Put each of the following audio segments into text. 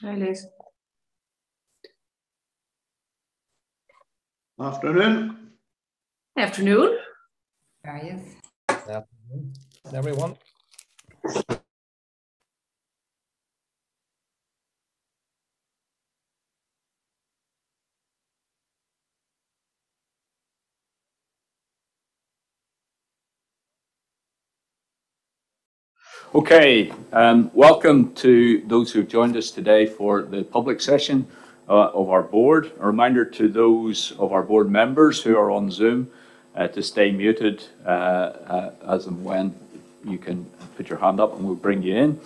Hi, Liz. Afternoon. Afternoon. Yes. Afternoon, everyone. Okay, um, welcome to those who've joined us today for the public session uh, of our board. A reminder to those of our board members who are on Zoom uh, to stay muted uh, uh, as and when you can put your hand up and we'll bring you in.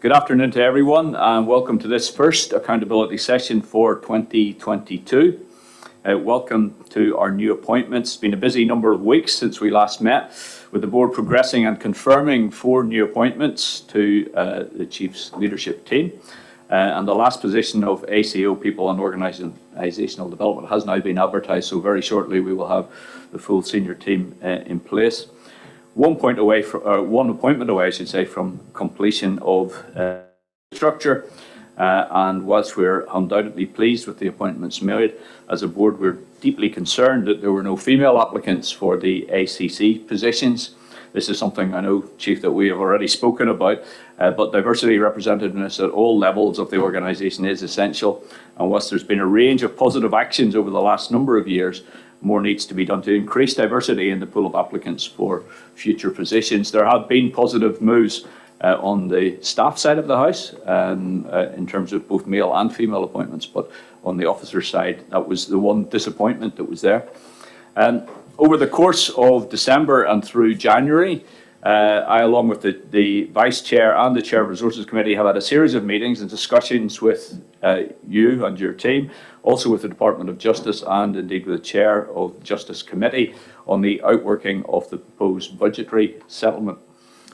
Good afternoon to everyone and welcome to this first accountability session for 2022. Uh, welcome to our new appointments. It's been a busy number of weeks since we last met, with the board progressing and confirming four new appointments to uh, the Chief's leadership team. Uh, and the last position of ACO, People and Organisational Development, has now been advertised, so very shortly we will have the full senior team uh, in place. One point away, from, uh, one appointment away, I should say, from completion of uh, structure. Uh, and whilst we're undoubtedly pleased with the appointments made, as a board, we're deeply concerned that there were no female applicants for the ACC positions. This is something I know, Chief, that we have already spoken about, uh, but diversity representativeness at all levels of the organisation is essential. And whilst there's been a range of positive actions over the last number of years, more needs to be done to increase diversity in the pool of applicants for future positions. There have been positive moves uh, on the staff side of the House um, uh, in terms of both male and female appointments, but on the officer side, that was the one disappointment that was there. Um, over the course of December and through January, uh, I, along with the, the Vice Chair and the Chair of Resources Committee, have had a series of meetings and discussions with uh, you and your team, also with the Department of Justice and indeed with the Chair of the Justice Committee on the outworking of the proposed budgetary settlement.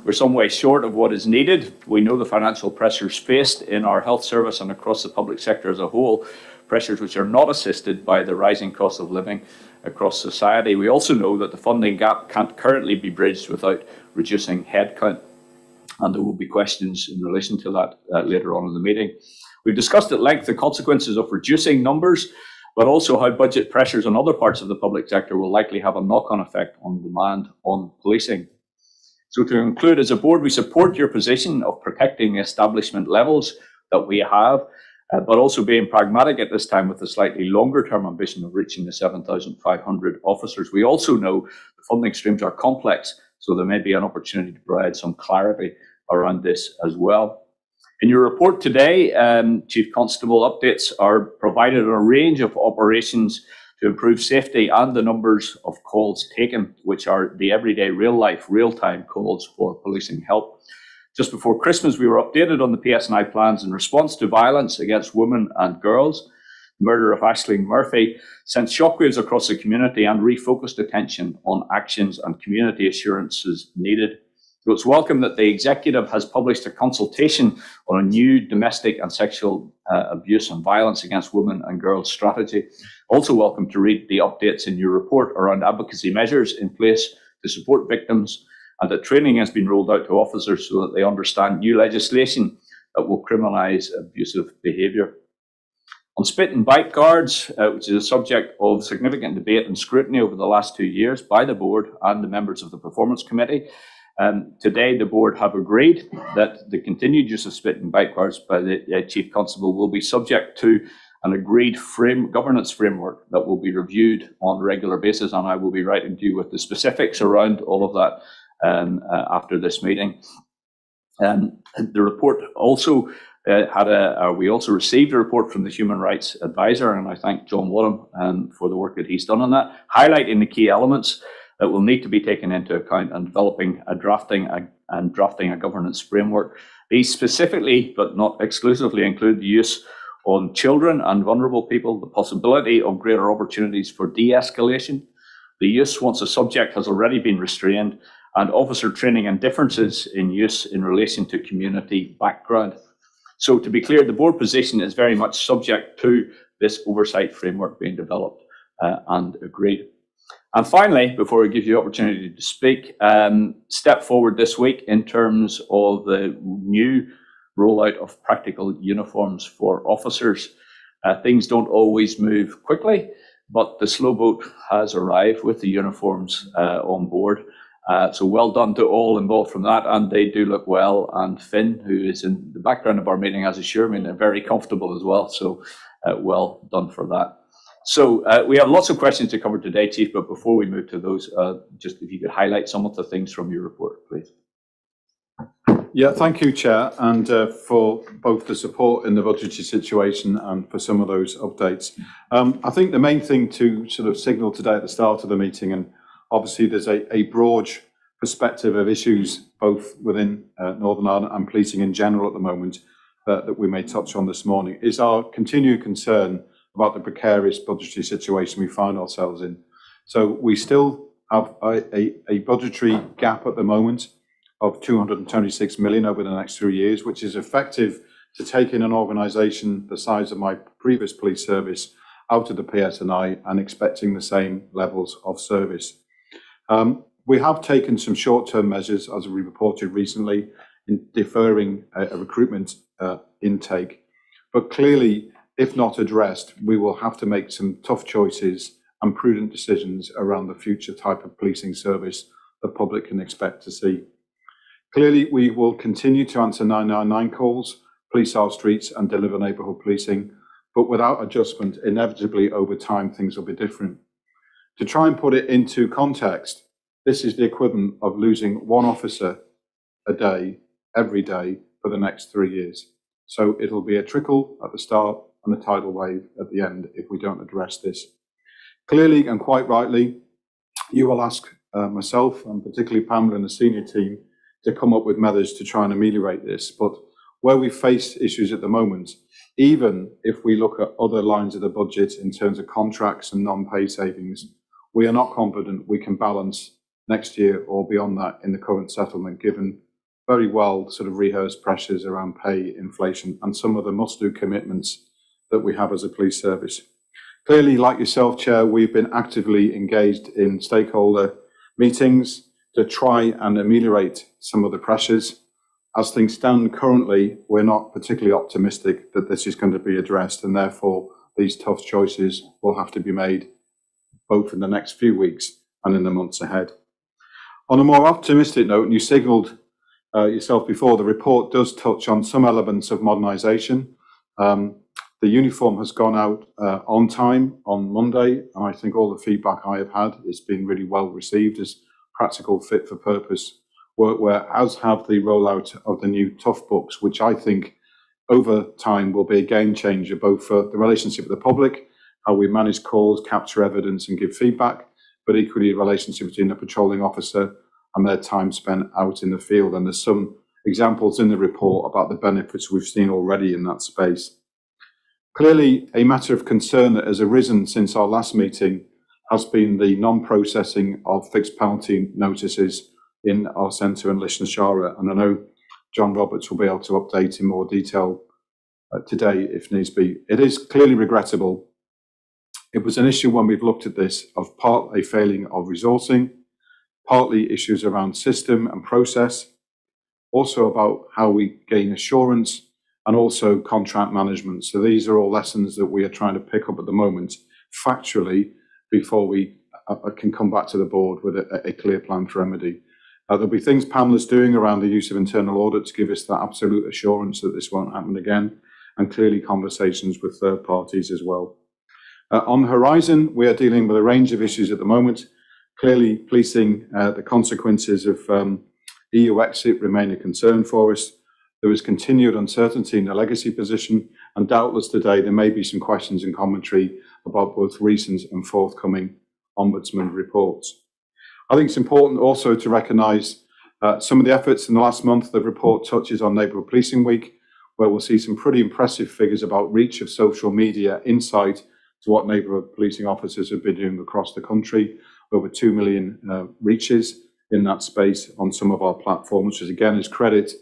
We're some way short of what is needed. We know the financial pressures faced in our health service and across the public sector as a whole, pressures which are not assisted by the rising cost of living across society. We also know that the funding gap can't currently be bridged without reducing headcount. And there will be questions in relation to that uh, later on in the meeting. We've discussed at length the consequences of reducing numbers, but also how budget pressures on other parts of the public sector will likely have a knock-on effect on demand on policing. So to conclude, as a board, we support your position of protecting establishment levels that we have, uh, but also being pragmatic at this time with a slightly longer term ambition of reaching the 7,500 officers. We also know the funding streams are complex, so there may be an opportunity to provide some clarity around this as well. In your report today, um, Chief Constable updates are provided on a range of operations to improve safety and the numbers of calls taken, which are the everyday real life, real time calls for policing help. Just before Christmas, we were updated on the PSNI plans in response to violence against women and girls. The murder of Ashling Murphy sent shockwaves across the community and refocused attention on actions and community assurances needed. So it's welcome that the executive has published a consultation on a new domestic and sexual uh, abuse and violence against women and girls strategy. Also welcome to read the updates in your report around advocacy measures in place to support victims and that training has been rolled out to officers so that they understand new legislation that will criminalise abusive behaviour. On spit and bite guards, uh, which is a subject of significant debate and scrutiny over the last two years by the board and the members of the Performance Committee, um, today the board have agreed that the continued use of spit and bite guards by the uh, Chief Constable will be subject to an agreed frame, governance framework that will be reviewed on a regular basis, and I will be writing to you with the specifics around all of that um, uh, after this meeting. Um, the report also uh, had a, uh, we also received a report from the Human Rights Advisor, and I thank John Wadham um, for the work that he's done on that, highlighting the key elements that will need to be taken into account and developing a drafting a, and drafting a governance framework. These specifically, but not exclusively, include the use on children and vulnerable people, the possibility of greater opportunities for de-escalation, the use once a subject has already been restrained, and officer training and differences in use in relation to community background. So to be clear, the board position is very much subject to this oversight framework being developed uh, and agreed. And finally, before I give you the opportunity to speak, um, step forward this week in terms of the new rollout of practical uniforms for officers. Uh, things don't always move quickly, but the slow boat has arrived with the uniforms uh, on board. Uh, so well done to all involved from that, and they do look well. And Finn, who is in the background of our meeting, has assured me they're very comfortable as well. So uh, well done for that. So uh, we have lots of questions to cover today, Chief. But before we move to those, uh, just if you could highlight some of the things from your report, please. Yeah, thank you, Chair, and uh, for both the support in the budgetary situation and for some of those updates. Um, I think the main thing to sort of signal today at the start of the meeting, and obviously there's a, a broad perspective of issues both within uh, Northern Ireland and policing in general at the moment uh, that we may touch on this morning, is our continued concern about the precarious budgetary situation we find ourselves in. So we still have a, a, a budgetary gap at the moment of 226 million over the next three years, which is effective to take in an organisation the size of my previous police service out of the PSNI and expecting the same levels of service. Um, we have taken some short-term measures, as we reported recently, in deferring a, a recruitment uh, intake. But clearly, if not addressed, we will have to make some tough choices and prudent decisions around the future type of policing service the public can expect to see. Clearly, we will continue to answer 999 calls, police our streets, and deliver neighbourhood policing, but without adjustment, inevitably over time, things will be different. To try and put it into context, this is the equivalent of losing one officer a day, every day, for the next three years. So it'll be a trickle at the start and a tidal wave at the end if we don't address this. Clearly and quite rightly, you will ask uh, myself and particularly Pamela and the senior team to come up with methods to try and ameliorate this. But where we face issues at the moment, even if we look at other lines of the budget in terms of contracts and non-pay savings, we are not confident we can balance next year or beyond that in the current settlement, given very well sort of rehearsed pressures around pay, inflation, and some of the must-do commitments that we have as a police service. Clearly, like yourself, Chair, we've been actively engaged in stakeholder meetings, to try and ameliorate some of the pressures. As things stand currently, we're not particularly optimistic that this is going to be addressed, and therefore these tough choices will have to be made both in the next few weeks and in the months ahead. On a more optimistic note, and you signalled uh, yourself before, the report does touch on some elements of modernisation. Um, the uniform has gone out uh, on time on Monday, and I think all the feedback I have had has been really well received as practical fit for purpose workwear, as have the rollout of the new tough books, which I think over time will be a game changer, both for the relationship with the public, how we manage calls, capture evidence and give feedback, but equally the relationship between the patrolling officer and their time spent out in the field. And there's some examples in the report about the benefits we've seen already in that space. Clearly, a matter of concern that has arisen since our last meeting has been the non-processing of fixed penalty notices in our centre in Lisnasharragh. And I know John Roberts will be able to update in more detail uh, today if needs be. It is clearly regrettable. It was an issue when we've looked at this of part a failing of resourcing, partly issues around system and process, also about how we gain assurance and also contract management. So these are all lessons that we are trying to pick up at the moment factually before we uh, uh, can come back to the board with a, a clear plan for remedy. Uh, there'll be things Pamela's doing around the use of internal audit to give us that absolute assurance that this won't happen again, and clearly conversations with third parties as well. Uh, on Horizon, we are dealing with a range of issues at the moment. Clearly, policing uh, the consequences of um, EU exit remain a concern for us. There is continued uncertainty in the legacy position, and doubtless today there may be some questions and commentary about both recent and forthcoming Ombudsman reports. I think it's important also to recognise uh, some of the efforts in the last month. The report touches on Neighbourhood Policing Week, where we'll see some pretty impressive figures about reach of social media insight to what neighbourhood policing officers have been doing across the country. Over 2 million uh, reaches in that space on some of our platforms, which again is credit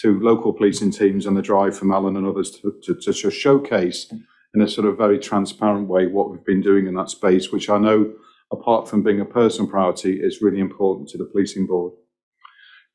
to local policing teams and the drive from Alan and others to, to, to showcase in a sort of very transparent way what we've been doing in that space, which I know, apart from being a personal priority, is really important to the policing board.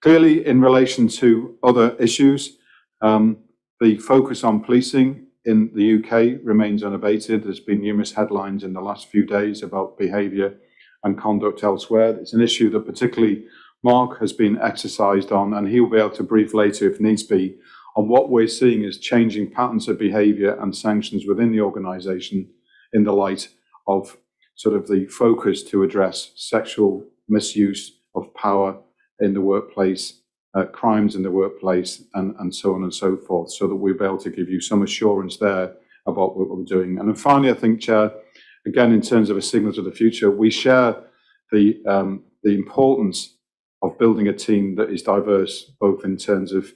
Clearly, in relation to other issues, um, The focus on policing in the UK remains unabated. There's been numerous headlines in the last few days about behaviour and conduct elsewhere. It's an issue that particularly Mark has been exercised on, and he'll be able to brief later if needs be on what we're seeing as changing patterns of behaviour and sanctions within the organisation in the light of sort of the focus to address sexual misuse of power in the workplace, uh, crimes in the workplace, and, and so on and so forth, so that we'll be able to give you some assurance there about what we're doing. And then finally, I think, Chair, again, in terms of a signal to the future, we share the, um, the importance of building a team that is diverse, both in terms of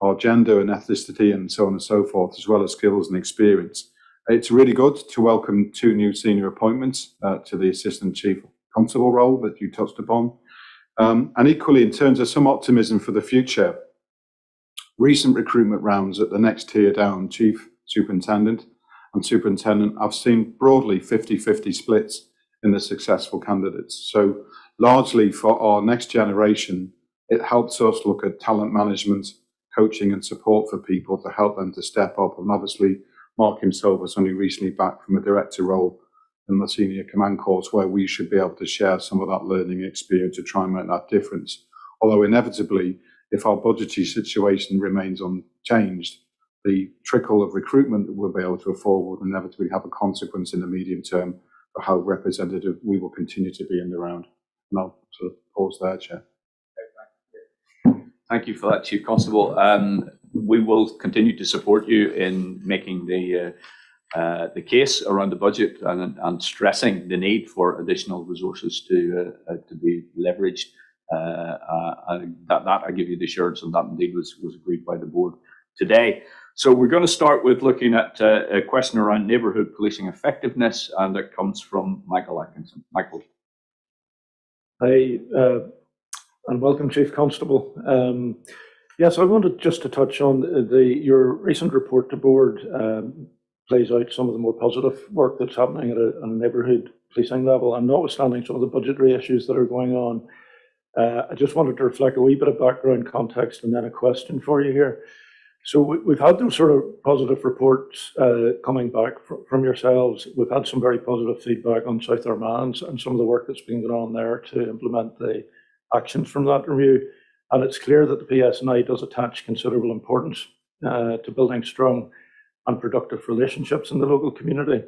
our gender and ethnicity and so on and so forth, as well as skills and experience. It's really good to welcome two new senior appointments uh, to the Assistant Chief Constable role that you touched upon. Um, and equally, in terms of some optimism for the future, recent recruitment rounds at the next tier down, Chief Superintendent and Superintendent, I've seen broadly 50-50 splits in the successful candidates. So largely for our next generation, it helps us look at talent management, coaching and support for people to help them to step up. And obviously, Mark himself was only recently back from a director role in the senior command course where we should be able to share some of that learning experience to try and make that difference. Although inevitably, if our budgetary situation remains unchanged, the trickle of recruitment that we'll be able to afford will inevitably have a consequence in the medium term for how representative we will continue to be in the round. And I'll sort of pause there, Chair. Thank you for that, Chief Constable. Um, we will continue to support you in making the uh, uh, the case around the budget and, and, stressing the need for additional resources to uh, uh to be leveraged. Uh, uh, that, that I give you the assurance, and that indeed was was agreed by the board today. So we're going to start with looking at a question around neighbourhood policing effectiveness, and it comes from Michael Atkinson. Michael. Hi, and welcome, Chief Constable. Um, yes, I wanted just to touch on the your recent report to board um, plays out some of the more positive work that's happening at a, a neighbourhood policing level, and notwithstanding some of the budgetary issues that are going on. Uh, I just wanted to reflect a wee bit of background context and then a question for you here. So we, have had those sort of positive reports uh, coming back fr from yourselves. We've had some very positive feedback on South Armagh and some of the work that's been going on there to implement the actions from that review. And it's clear that the PSNI does attach considerable importance uh, to building strong and productive relationships in the local community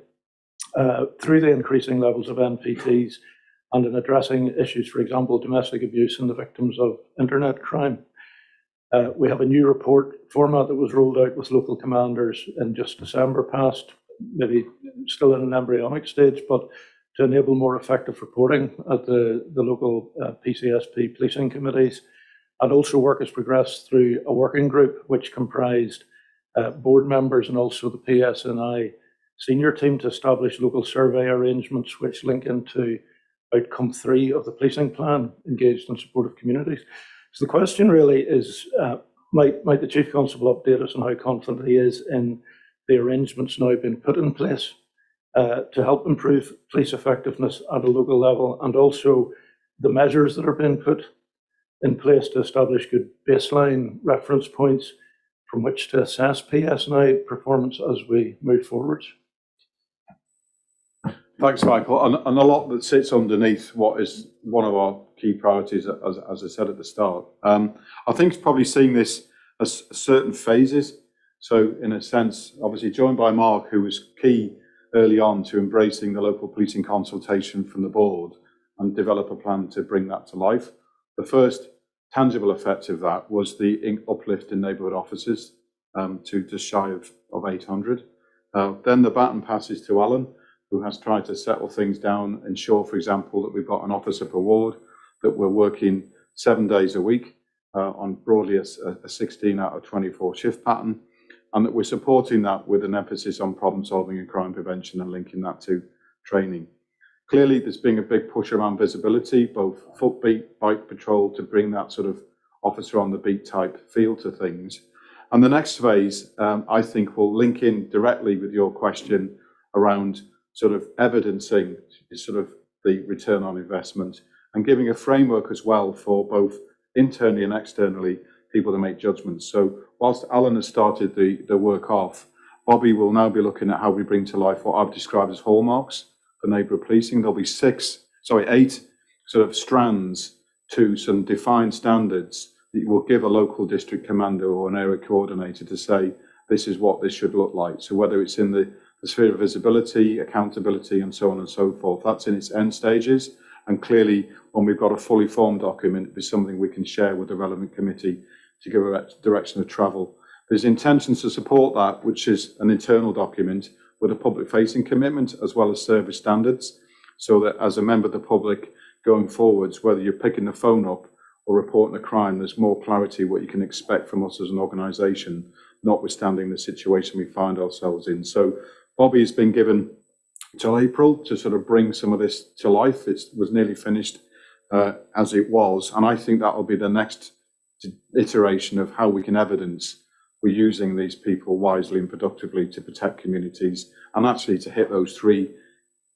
uh, through the increasing levels of NPTs and in addressing issues, for example, domestic abuse and the victims of internet crime. Uh, we have a new report format that was rolled out with local commanders in just December past, maybe still in an embryonic stage, but to enable more effective reporting at the, the local uh, PCSP policing committees. And also work has progressed through a working group which comprised uh, board members and also the PSNI senior team to establish local survey arrangements which link into outcome three of the policing plan, engaged and supportive communities. So the question really is, uh, might, might the Chief Constable update us on how confident he is in the arrangements now being put in place uh, to help improve police effectiveness at a local level and also the measures that are being put in place to establish good baseline reference points from which to assess PSNI performance as we move forwards. Thanks, Michael. And, and, a lot that sits underneath what is one of our key priorities, as, as I said at the start. Um, I think it's probably seeing this as certain phases. So, in a sense, obviously joined by Mark, who was key early on to embracing the local policing consultation from the board and develop a plan to bring that to life. The first tangible effect of that was the uplift in neighbourhood offices um, to just shy of, of 800. Uh, then the baton passes to Alan, who has tried to settle things down, and ensure, for example, that we've got an officer per ward, that we're working seven days a week uh, on broadly a, a 16 out of 24 shift pattern, and that we're supporting that with an emphasis on problem solving and crime prevention and linking that to training. Clearly, there's been a big push around visibility, both footbeat, bike patrol, to bring that sort of officer on the beat type feel to things. And the next phase, um, I think, will link in directly with your question around sort of evidencing sort of the return on investment and giving a framework as well for both internally and externally people to make judgments. So whilst Alan has started the, the work off, Bobby will now be looking at how we bring to life what I've described as hallmarks for neighbourhood policing. There'll be six, sorry, eight sort of strands to some defined standards that will give a local district commander or an area coordinator to say, this is what this should look like. So whether it's in the, the sphere of visibility, accountability, and so on and so forth, that's in its end stages. And clearly, when we've got a fully formed document, it's something we can share with the relevant committee to give a direction of travel. There's intentions to support that, which is an internal document with a public facing commitment as well as service standards, so that as a member of the public going forwards, whether you're picking the phone up or reporting a crime, there's more clarity what you can expect from us as an organisation, notwithstanding the situation we find ourselves in. So Bobby has been given till April to sort of bring some of this to life. It was nearly finished uh, as it was, and I think that will be the next iteration of how we can evidence we're using these people wisely and productively to protect communities and actually to hit those three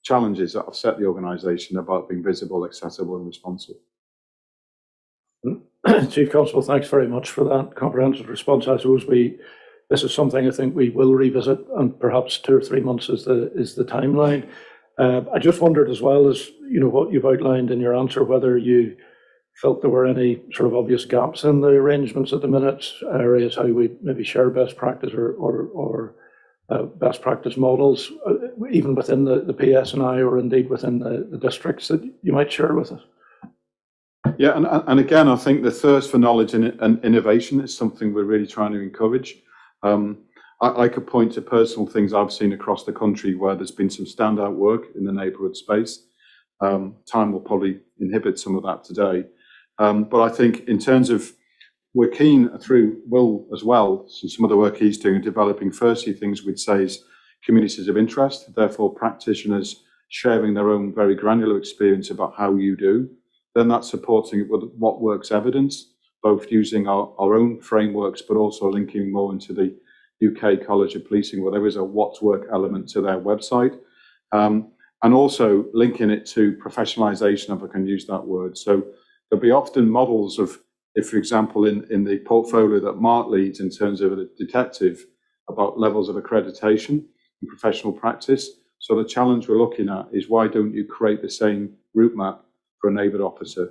challenges that have set the organisation about being visible, accessible and responsive. Chief Constable, thanks very much for that comprehensive response. I suppose we, this is something I think we will revisit, and perhaps two or three months is the is the timeline. Uh, I just wondered, as well as you know what you've outlined in your answer, whether you felt there were any sort of obvious gaps in the arrangements at the minute, areas how we maybe share best practice or or, or uh, best practice models, uh, even within the, the PSNI or indeed within the, the districts that you might share with us. Yeah, and, and again, I think the thirst for knowledge and, and innovation is something we're really trying to encourage. Um, I, I, could point to personal things I've seen across the country where there's been some standout work in the neighbourhood space. Um, time will probably inhibit some of that today. Um, but I think in terms of, we're keen through Will as well, so some of the work he's doing, developing firstly things we'd say is communities of interest, therefore practitioners sharing their own very granular experience about how you do. Then that's supporting it with what works evidence, both using our, our own frameworks, but also linking more into the UK College of Policing, where there is a what's work element to their website. Um, and also linking it to professionalization, if I can use that word. So there'll be often models of, if for example, in, in the portfolio that Mark leads in terms of a detective, about levels of accreditation and professional practice. So the challenge we're looking at is why don't you create the same route map for a neighbourhood officer?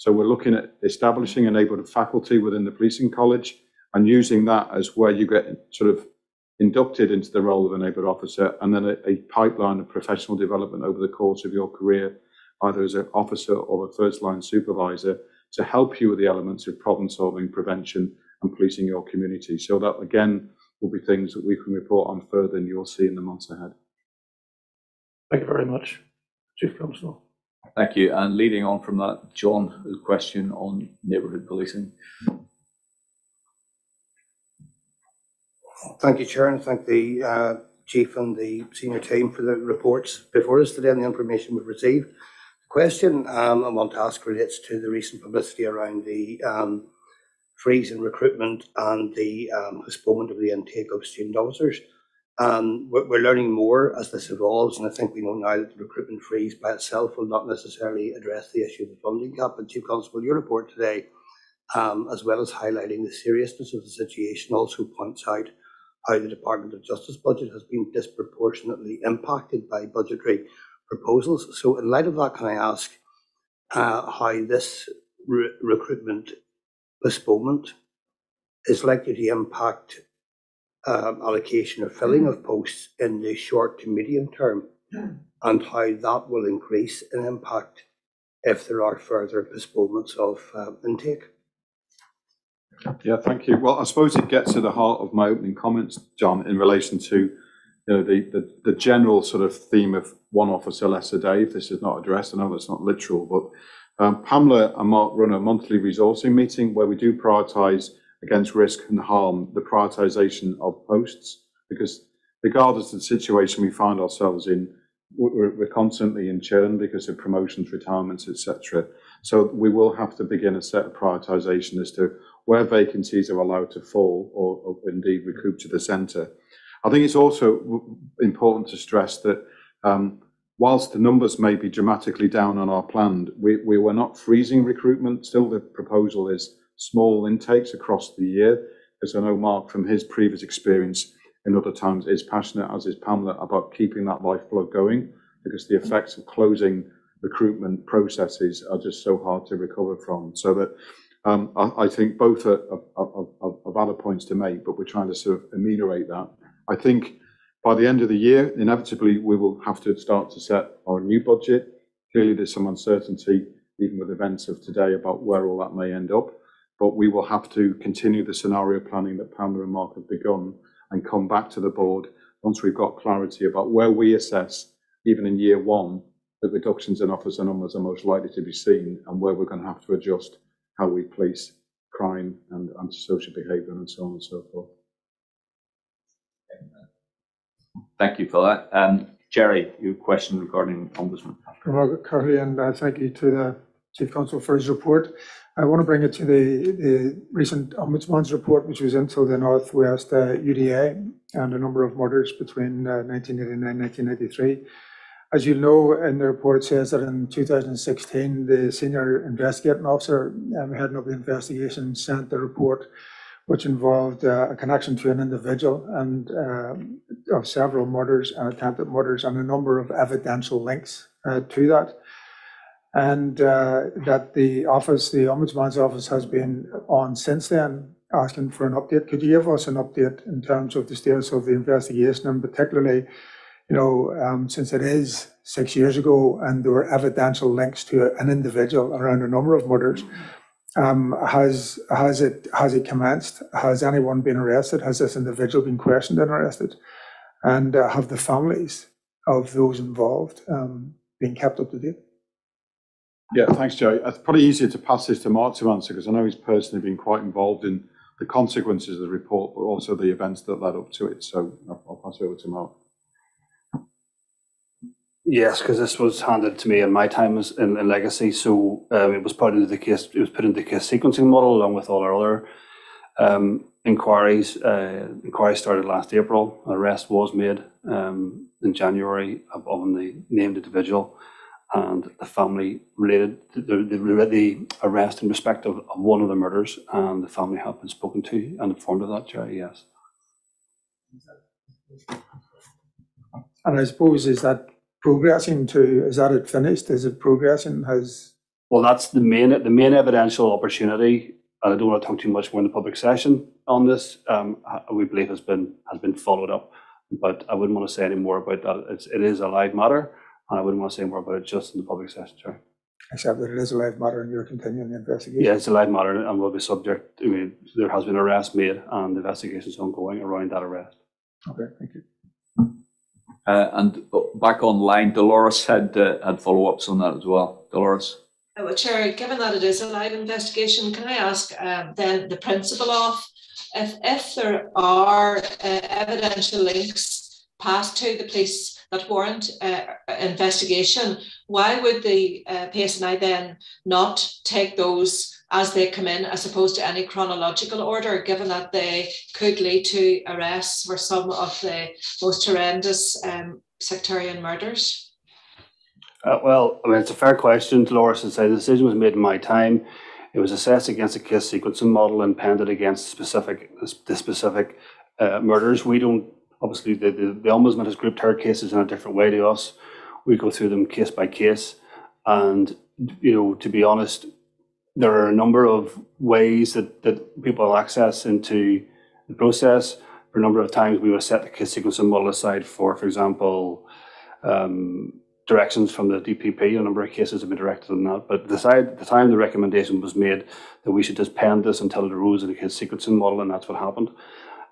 So we're looking at establishing a neighbourhood faculty within the policing college and using that as where you get sort of inducted into the role of a neighbourhood officer and then a, a pipeline of professional development over the course of your career either as an officer or a first line supervisor, to help you with the elements of problem solving, prevention, and policing your community. So that again will be things that we can report on further and you'll see in the months ahead. Thank you very much, Chief Constable. Thank you. And leading on from that, John, a question on neighbourhood policing. Thank you, Chair, and thank the uh, Chief and the senior team for the reports before us today and the information we've received The question um, I want to ask relates to the recent publicity around the um, freeze in recruitment and the um, postponement of the intake of student officers. Um, we're, we're, learning more as this evolves, and I think we know now that the recruitment freeze by itself will not necessarily address the issue of the funding gap. And Chief Constable, your report today, um, as well as highlighting the seriousness of the situation, also points out how the Department of Justice budget has been disproportionately impacted by budgetary proposals. So in light of that, can I ask uh, how this re recruitment postponement is likely to impact um, allocation or filling of posts in the short to medium term and how that will increase in impact if there are further postponements of uh, intake? Yeah, thank you. Well, I suppose it gets to the heart of my opening comments, John, in relation to you know, the, the, the general sort of theme of one officer less a day, if this is not addressed, I know that's not literal, but um, Pamela and Mark run a monthly resourcing meeting where we do prioritise against risk and harm the prioritisation of posts, because regardless of the situation we find ourselves in, we're, we're constantly in churn because of promotions, retirements, etc. So we will have to begin a set of prioritisation as to where vacancies are allowed to fall or, or indeed recruit to the centre I think it's also important to stress that um, whilst the numbers may be dramatically down on our plan, we, we were not freezing recruitment. Still, the proposal is small intakes across the year. as I know Mark from his previous experience in other towns is passionate, as is Pamela, about keeping that lifeblood going because the effects of closing recruitment processes are just so hard to recover from. So that um, I, I think both are, are, are, are valid points to make, but we're trying to sort of ameliorate that. I think by the end of the year, inevitably, we will have to start to set our new budget. Clearly, there's some uncertainty, even with events of today, about where all that may end up. But we will have to continue the scenario planning that Pamela and Mark have begun and come back to the board once we've got clarity about where we assess, even in year one, that reductions in officer numbers are most likely to be seen and where we're going to have to adjust how we police crime and antisocial behaviour and so on and so forth. Thank you for that. Um, Gerry, your question regarding Ombudsman. Margaret Curley, and uh, thank you to the Chief Constable for his report. I want to bring it to the, the recent Ombudsman's report, which was into the Northwest uh, UDA and a number of murders between uh, 1989 and 1993. As you know, in the report, says that in 2016, the senior investigating officer um, heading up the investigation sent the report which involved uh, a connection to an individual and uh, of several murders and attempted murders and a number of evidential links uh, to that. And uh, that the office, the Ombudsman's office, has been on since then asking for an update. Could you give us an update in terms of the status of the investigation and particularly, you know, um, since it is six years ago and there were evidential links to an individual around a number of murders? Um, has has it has it commenced? Has anyone been arrested? Has this individual been questioned and arrested? And uh, have the families of those involved um, been kept up to date? Yeah, thanks, Joe. It's probably easier to pass this to Mark to answer because I know he's personally been quite involved in the consequences of the report, but also the events that led up to it. So I'll, I'll pass it over to Mark. Yes, because this was handed to me in my time as in, in legacy. So um, it was put into the case. It was put into the case sequencing model along with all our other um, inquiries. Uh, inquiry started last April. Arrest was made um, in January of, of the named individual, and the family related the, the, the arrest in respect of, of, one of the murders, and the family have been spoken to and informed of that. Gerry, yes. And I suppose is that progressing to, is that it finished? Is it progressing? Has, Well, that's the main, the main evidential opportunity, and I don't want to talk too much more in the public session on this, um, we believe has been, has been followed up. But I wouldn't want to say any more about that. It's, it is a live matter, and I wouldn't want to say more about it just in the public session, sorry. except that it is a live matter and you're continuing the investigation? Yeah, it's a live matter and will be subject, I mean, there has been arrest made and the investigation is ongoing around that arrest. Okay, thank you. Uh, and back online, Dolores had uh, had follow ups on that as well. Dolores. Uh, well, Chair, given that it is a live investigation, can I ask um, then the principle of if, if there are uh, evidential links passed to the police that warrant uh, investigation, why would the uh, PSNI then not take those as they come in, as opposed to any chronological order, given that they could lead to arrests for some of the most horrendous um, sectarian murders? Uh, well, I mean, it's a fair question, Dolores, to say the decision was made in my time. It was assessed against a case sequencing model and pended against specific the specific uh, murders. We don't obviously the, the, the ombudsman has grouped her cases in a different way to us. We go through them case by case, and you know, to be honest, there are a number of ways that, that people access into the process. For a number of times, we will set the case sequencing model aside for, for example, um, directions from the DPP. A number of cases have been directed on that. But the, side, the time the recommendation was made that we should just pen this until it arose in the case sequencing model, and that's what happened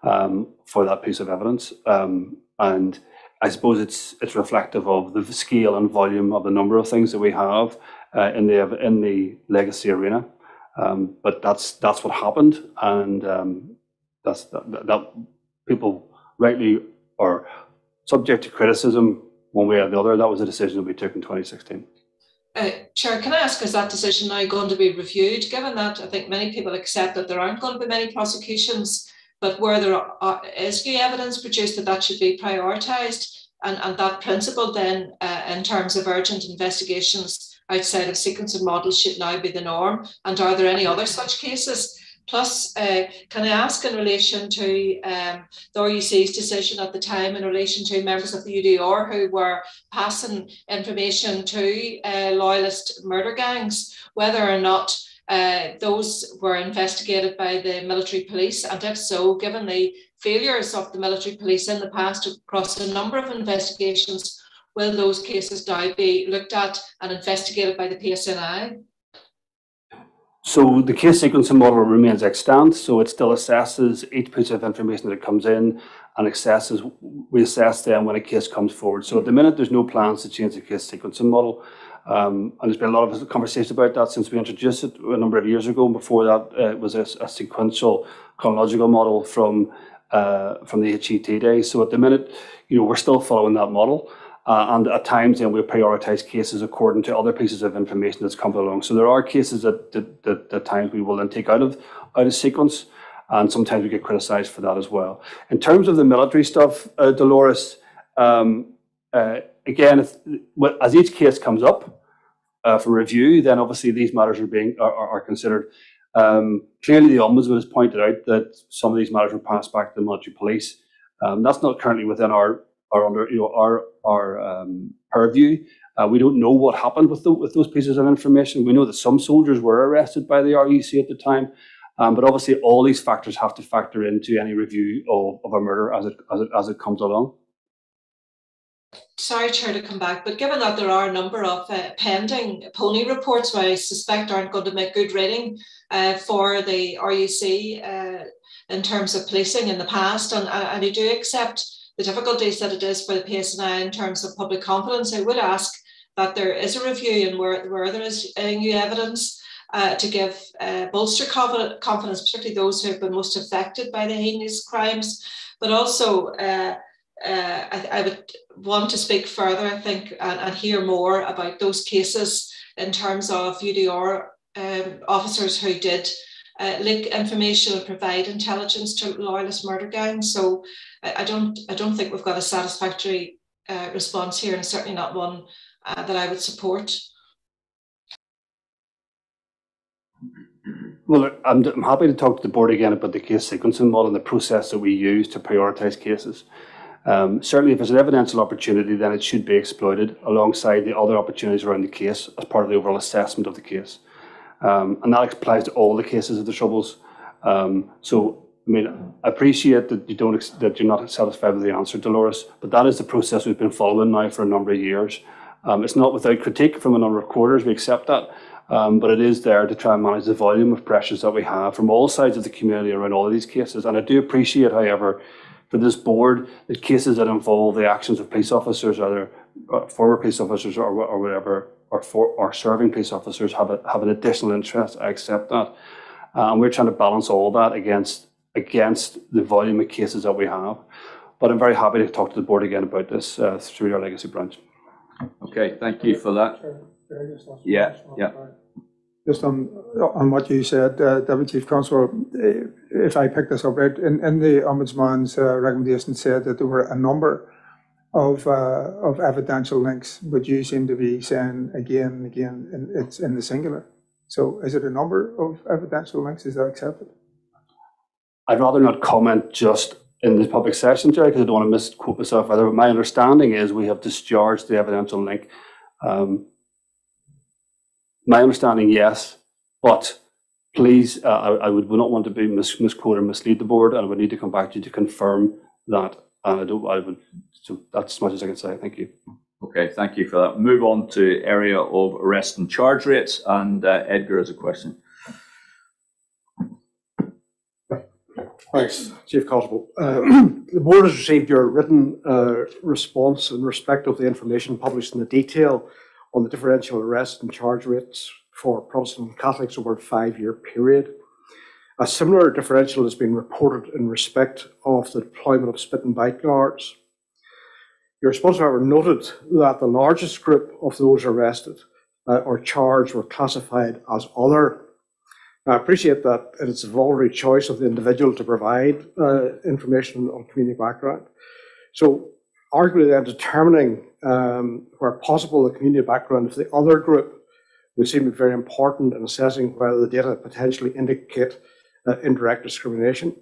um, for that piece of evidence. Um, and I suppose it's it's reflective of the scale and volume of the number of things that we have uh, in the in the legacy arena. Um, but that's that's what happened, and um, that's that, that, people rightly are subject to criticism one way or the other. That was a decision that we took in 2016. Uh, Chair, can I ask, is that decision now going to be reviewed, given that I think many people accept that there aren't going to be many prosecutions, but where there are, is new evidence produced that that should be prioritised, and, and that principle then, uh, in terms of urgent investigations outside of sequence sequencing models, should now be the norm? And are there any other such cases Plus, uh, can I ask in relation to um, the RUC's decision at the time in relation to members of the UDR who were passing information to uh, loyalist murder gangs, whether or not uh, those were investigated by the military police, and if so, given the failures of the military police in the past across a number of investigations, will those cases now be looked at and investigated by the PSNI? So the case sequencing model remains extant, so it still assesses each piece of information that comes in and assesses, we assess them when a case comes forward. So at the minute, there's no plans to change the case sequencing model. Um, and there's been a lot of conversation about that since we introduced it a number of years ago. And before that, uh, it was a, a, sequential chronological model from uh, from the HET days. So at the minute, you know, we're still following that model. Uh, and at times, then we prioritise cases according to other pieces of information that's come along. So there are cases that, that, that at times we will then take out of out of sequence, and sometimes we get criticised for that as well. In terms of the military stuff, uh, Dolores, um, uh, again, if, as each case comes up, uh, for review, then obviously these matters are being are, are considered. Um, clearly, the ombudsman has pointed out that some of these matters were passed back to the military police. Um, that's not currently within our our under you know our our um, purview. Uh, we don't know what happened with the, with those pieces of information. We know that some soldiers were arrested by the RUC at the time, um, but obviously all these factors have to factor into any review of, of a murder as it, as it as it comes along sorry, Chair, to come back, but given that there are a number of uh, pending PONI reports, which I suspect aren't going to make good reading uh, for the RUC uh, in terms of policing in the past, and, and I do accept the difficulties that it is for the PSNI in terms of public confidence, I would ask that there is a review and where, where there is uh, new evidence uh, to give uh, bolster confidence, particularly those who have been most affected by the heinous crimes, but also uh, uh, I, I, would want to speak further, I think, and, and, hear more about those cases in terms of UDR um, officers who did uh, leak information and provide intelligence to loyalist murder gangs. So I, I don't, I don't think we've got a satisfactory uh, response here, and certainly not one uh, that I would support. Well, I'm, I'm happy to talk to the board again about the case sequencing model and the process that we use to prioritise cases. Um, certainly, if there's an evidential opportunity, then it should be exploited alongside the other opportunities around the case as part of the overall assessment of the case. Um, and that applies to all the cases of the troubles. Um, so, I mean, I appreciate that you don't that you're not satisfied with the answer, Dolores, but that is the process we've been following now for a number of years. Um, it's not without critique from a number of quarters. We accept that. Um, but it is there to try and manage the volume of pressures that we have from all sides of the community around all of these cases. And I do appreciate, however, for this board the cases that involve the actions of police officers, either uh, former police officers or, or whatever, or, for, or serving police officers have, a, have an additional interest. I accept that. Uh, and we're trying to balance all that against against the volume of cases that we have. But I'm very happy to talk to the board again about this uh, through our legacy branch. Okay, thank you for that. Yeah, yeah just on on what you said, uh, Deputy Chief Constable, uh, if I picked this up right, in, in the Ombudsman's uh, recommendation said that there were a number of uh, of evidential links, but you seem to be saying again and again in, it's in the singular. So is it a number of evidential links? Is that accepted? I'd rather not comment just in the public session, Gerry, because I don't want to misquote myself either. But my understanding is we have discharged the evidential link. Um, my understanding, yes, but please, uh, I, I, would not want to be mis- misquote or mislead the board, and I would need to come back to you to confirm that. And I don't, I would, so that's as much as I can say. Thank you. Okay, thank you for that. Move on to area of arrest and charge rates, and uh, Edgar has a question. Thanks, Chief Constable. Uh, the board has received your written uh, response in respect of the information published in the detail on the differential arrest and charge rates for Protestant and Catholics over a five-year period. A similar differential has been reported in respect of the deployment of spit and bite guards. Your response, however, noted that the largest group of those arrested uh, or charged were classified as other. Now, I appreciate that it's a voluntary choice of the individual to provide uh, information on community background. So, arguably, then determining um, where possible, the community background of the other group would seem to be very important in assessing whether the data potentially indicate uh, indirect discrimination.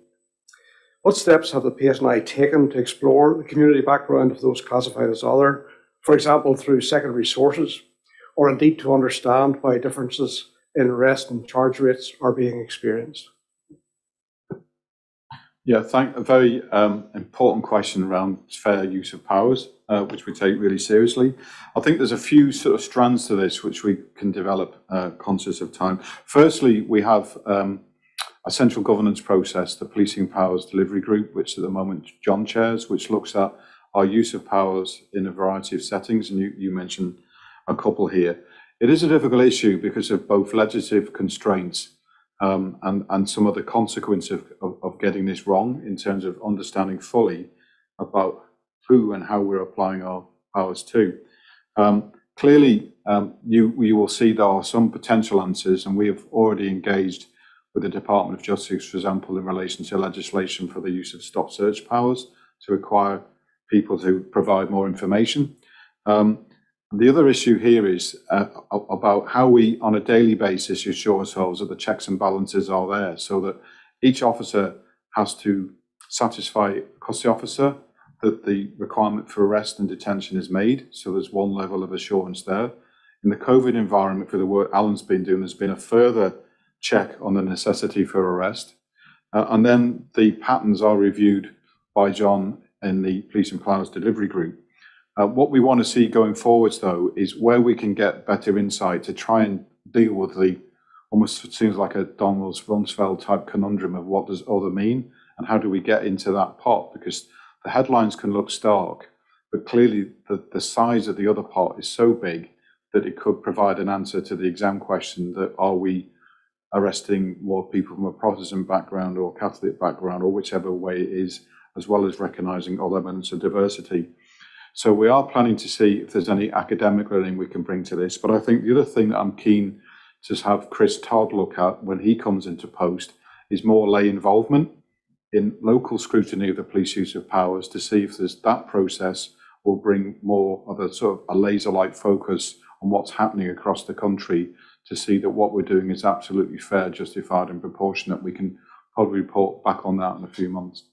What steps have the PSNI taken to explore the community background of those classified as other, for example, through secondary sources, or indeed to understand why differences in arrest and charge rates are being experienced? Yeah, thank, a very um, important question around fair use of powers, uh, which we take really seriously. I think there's a few sort of strands to this which we can develop uh, conscious of time. Firstly, we have um, a central governance process, the Policing Powers Delivery Group, which at the moment John chairs, which looks at our use of powers in a variety of settings, and you, you mentioned a couple here. It is a difficult issue because of both legislative constraints um, and, and some of the consequence of, of, of getting this wrong in terms of understanding fully about who and how we're applying our powers to. Um, clearly, um, you, you will see there are some potential answers, and we have already engaged with the Department of Justice, for example, in relation to legislation for the use of stop search powers to require people to provide more information. Um, the other issue here is uh, about how we, on a daily basis, assure ourselves that the checks and balances are there so that each officer has to satisfy custody officer that the requirement for arrest and detention is made. So there's one level of assurance there. In the COVID environment, for the work Alan's been doing, there's been a further check on the necessity for arrest. Uh, and then the patterns are reviewed by John in the Police and Powers Delivery Group. Uh, what we want to see going forwards, though, is where we can get better insight to try and deal with the almost seems like a Donald Rumsfeld type conundrum of what does other mean and how do we get into that pot because the headlines can look stark, but clearly the, the size of the other pot is so big that it could provide an answer to the exam question that are we arresting more people from a Protestant background or Catholic background or whichever way it is, as well as recognizing all elements of diversity. So we are planning to see if there's any academic learning we can bring to this. But I think the other thing that I'm keen to have Chris Todd look at when he comes into post is more lay involvement in local scrutiny of the police use of powers to see if there's that process will bring more of a sort of a laser-like focus on what's happening across the country to see that what we're doing is absolutely fair, justified and proportionate. We can probably report back on that in a few months.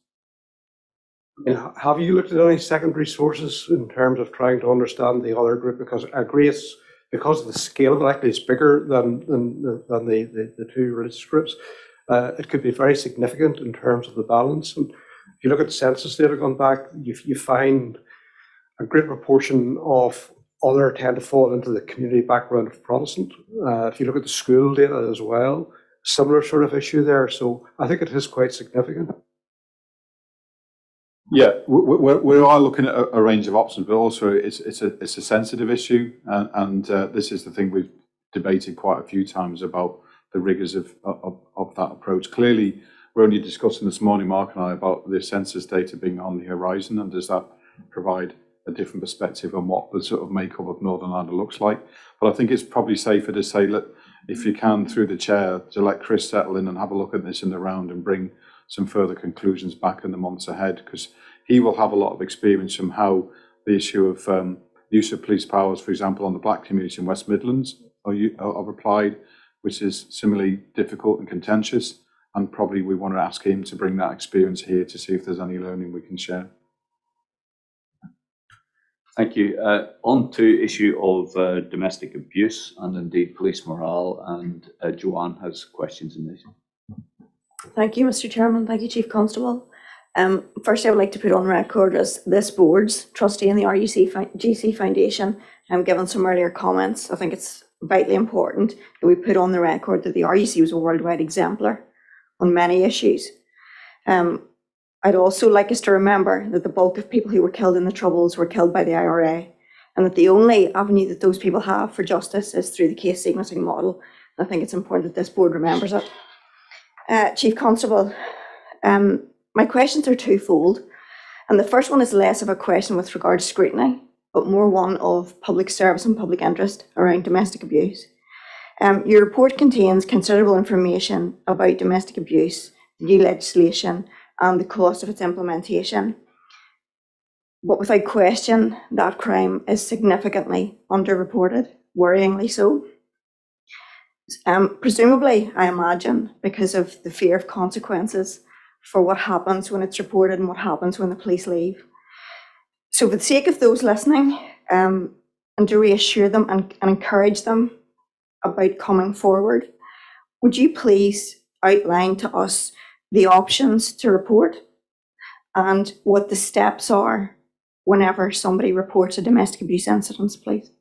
And have you looked at any secondary sources in terms of trying to understand the other group? Because I agree it's because of the scale of it, actually, it's bigger than, than, than the, the, the two religious groups. Uh, it could be very significant in terms of the balance. And if you look at census data going back, you, you find a great proportion of other tend to fall into the community background of Protestant. Uh, if you look at the school data as well, similar sort of issue there. So I think it is quite significant. Yeah, we, we, are looking at a, range of options, but also it's it's a it's a sensitive issue, and, and uh, this is the thing we've debated quite a few times about the rigors of, of of that approach. Clearly, we're only discussing this morning, Mark and I, about the census data being on the horizon, and does that provide a different perspective on what the sort of makeup of Northern Ireland looks like? But I think it's probably safer to say, look, if you can, through the chair, to let Chris settle in and have a look at this in the round and bring some further conclusions back in the months ahead because he will have a lot of experience from how the issue of um, use of police powers, for example, on the black community in West Midlands are, are applied, which is similarly difficult and contentious. And probably we want to ask him to bring that experience here to see if there's any learning we can share. Thank you. Uh, on to issue of uh, domestic abuse and indeed police morale, and uh, Joanne has questions in this. Thank you, Mr. Chairman. Thank you, Chief Constable. Um, first, I would like to put on record as this board's trustee in the RUC GC Foundation, um, given some earlier comments, I think it's vitally important that we put on the record that the RUC was a worldwide exemplar on many issues. Um, I'd also like us to remember that the bulk of people who were killed in the Troubles were killed by the IRA, and that the only avenue that those people have for justice is through the case sequencing model. I think it's important that this board remembers it. Uh, Chief Constable, um, my questions are twofold. And the first one is less of a question with regard to scrutiny, but more one of public service and public interest around domestic abuse. Um, your report contains considerable information about domestic abuse, new legislation, and the cost of its implementation. But without question, that crime is significantly underreported, worryingly so. Um, presumably, I imagine, because of the fear of consequences for what happens when it's reported and what happens when the police leave. So, for the sake of those listening, um, and to reassure them and, and encourage them about coming forward, would you please outline to us the options to report and what the steps are whenever somebody reports a domestic abuse incident, please?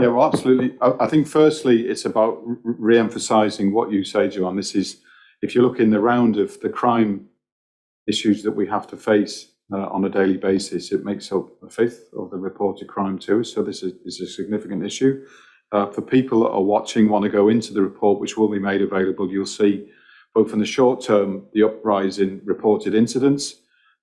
Yeah, well, absolutely. I, I think firstly, it's about re emphasising what you say, Joanne. This is, if you look in the round of the crime issues that we have to face uh, on a daily basis, it makes up a fifth of the reported crime to us. So this is, is a significant issue. Uh, for people that are watching, want to go into the report, which will be made available, you'll see both in the short term, the uprise in reported incidents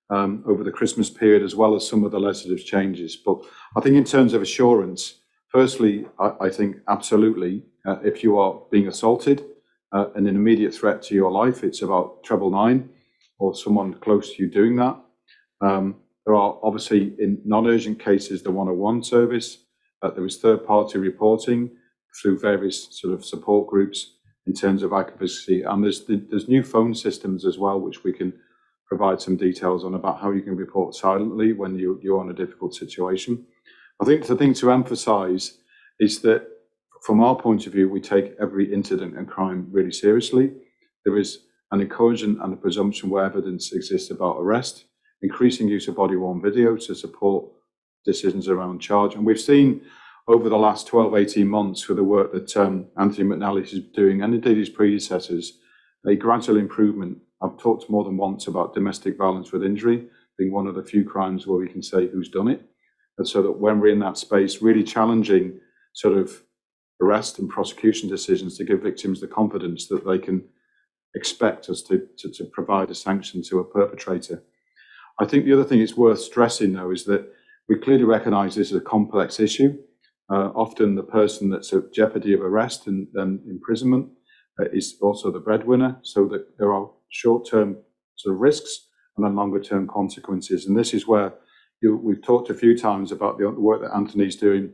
um, over the Christmas period, as well as some of the legislative changes. But I think in terms of assurance, Firstly, I, I think absolutely, uh, if you are being assaulted, uh, an immediate threat to your life, it's about treble nine or someone close to you doing that. Um, there are obviously in non-urgent cases the 101 service. Uh, there is third-party reporting through various sort of support groups in terms of advocacy, and there's there's new phone systems as well, which we can provide some details on about how you can report silently when you, you're in a difficult situation. I think the thing to emphasize is that from our point of view, we take every incident and crime really seriously. There is an encouragement and a presumption where evidence exists about arrest, increasing use of body worn video to support decisions around charge. And we've seen over the last 12, 18 months with the work that um, Anthony McNally is doing and indeed his predecessors, a gradual improvement. I've talked more than once about domestic violence with injury being one of the few crimes where we can say who's done it. And so that when we're in that space, really challenging sort of arrest and prosecution decisions to give victims the confidence that they can expect us to, to, to provide a sanction to a perpetrator. I think the other thing it's worth stressing, though, is that we clearly recognise this is a complex issue. Uh, often the person that's at jeopardy of arrest and then imprisonment uh, is also the breadwinner, so that there are short-term sort of risks and then longer-term consequences. And this is where you, we've talked a few times about the work that Anthony's doing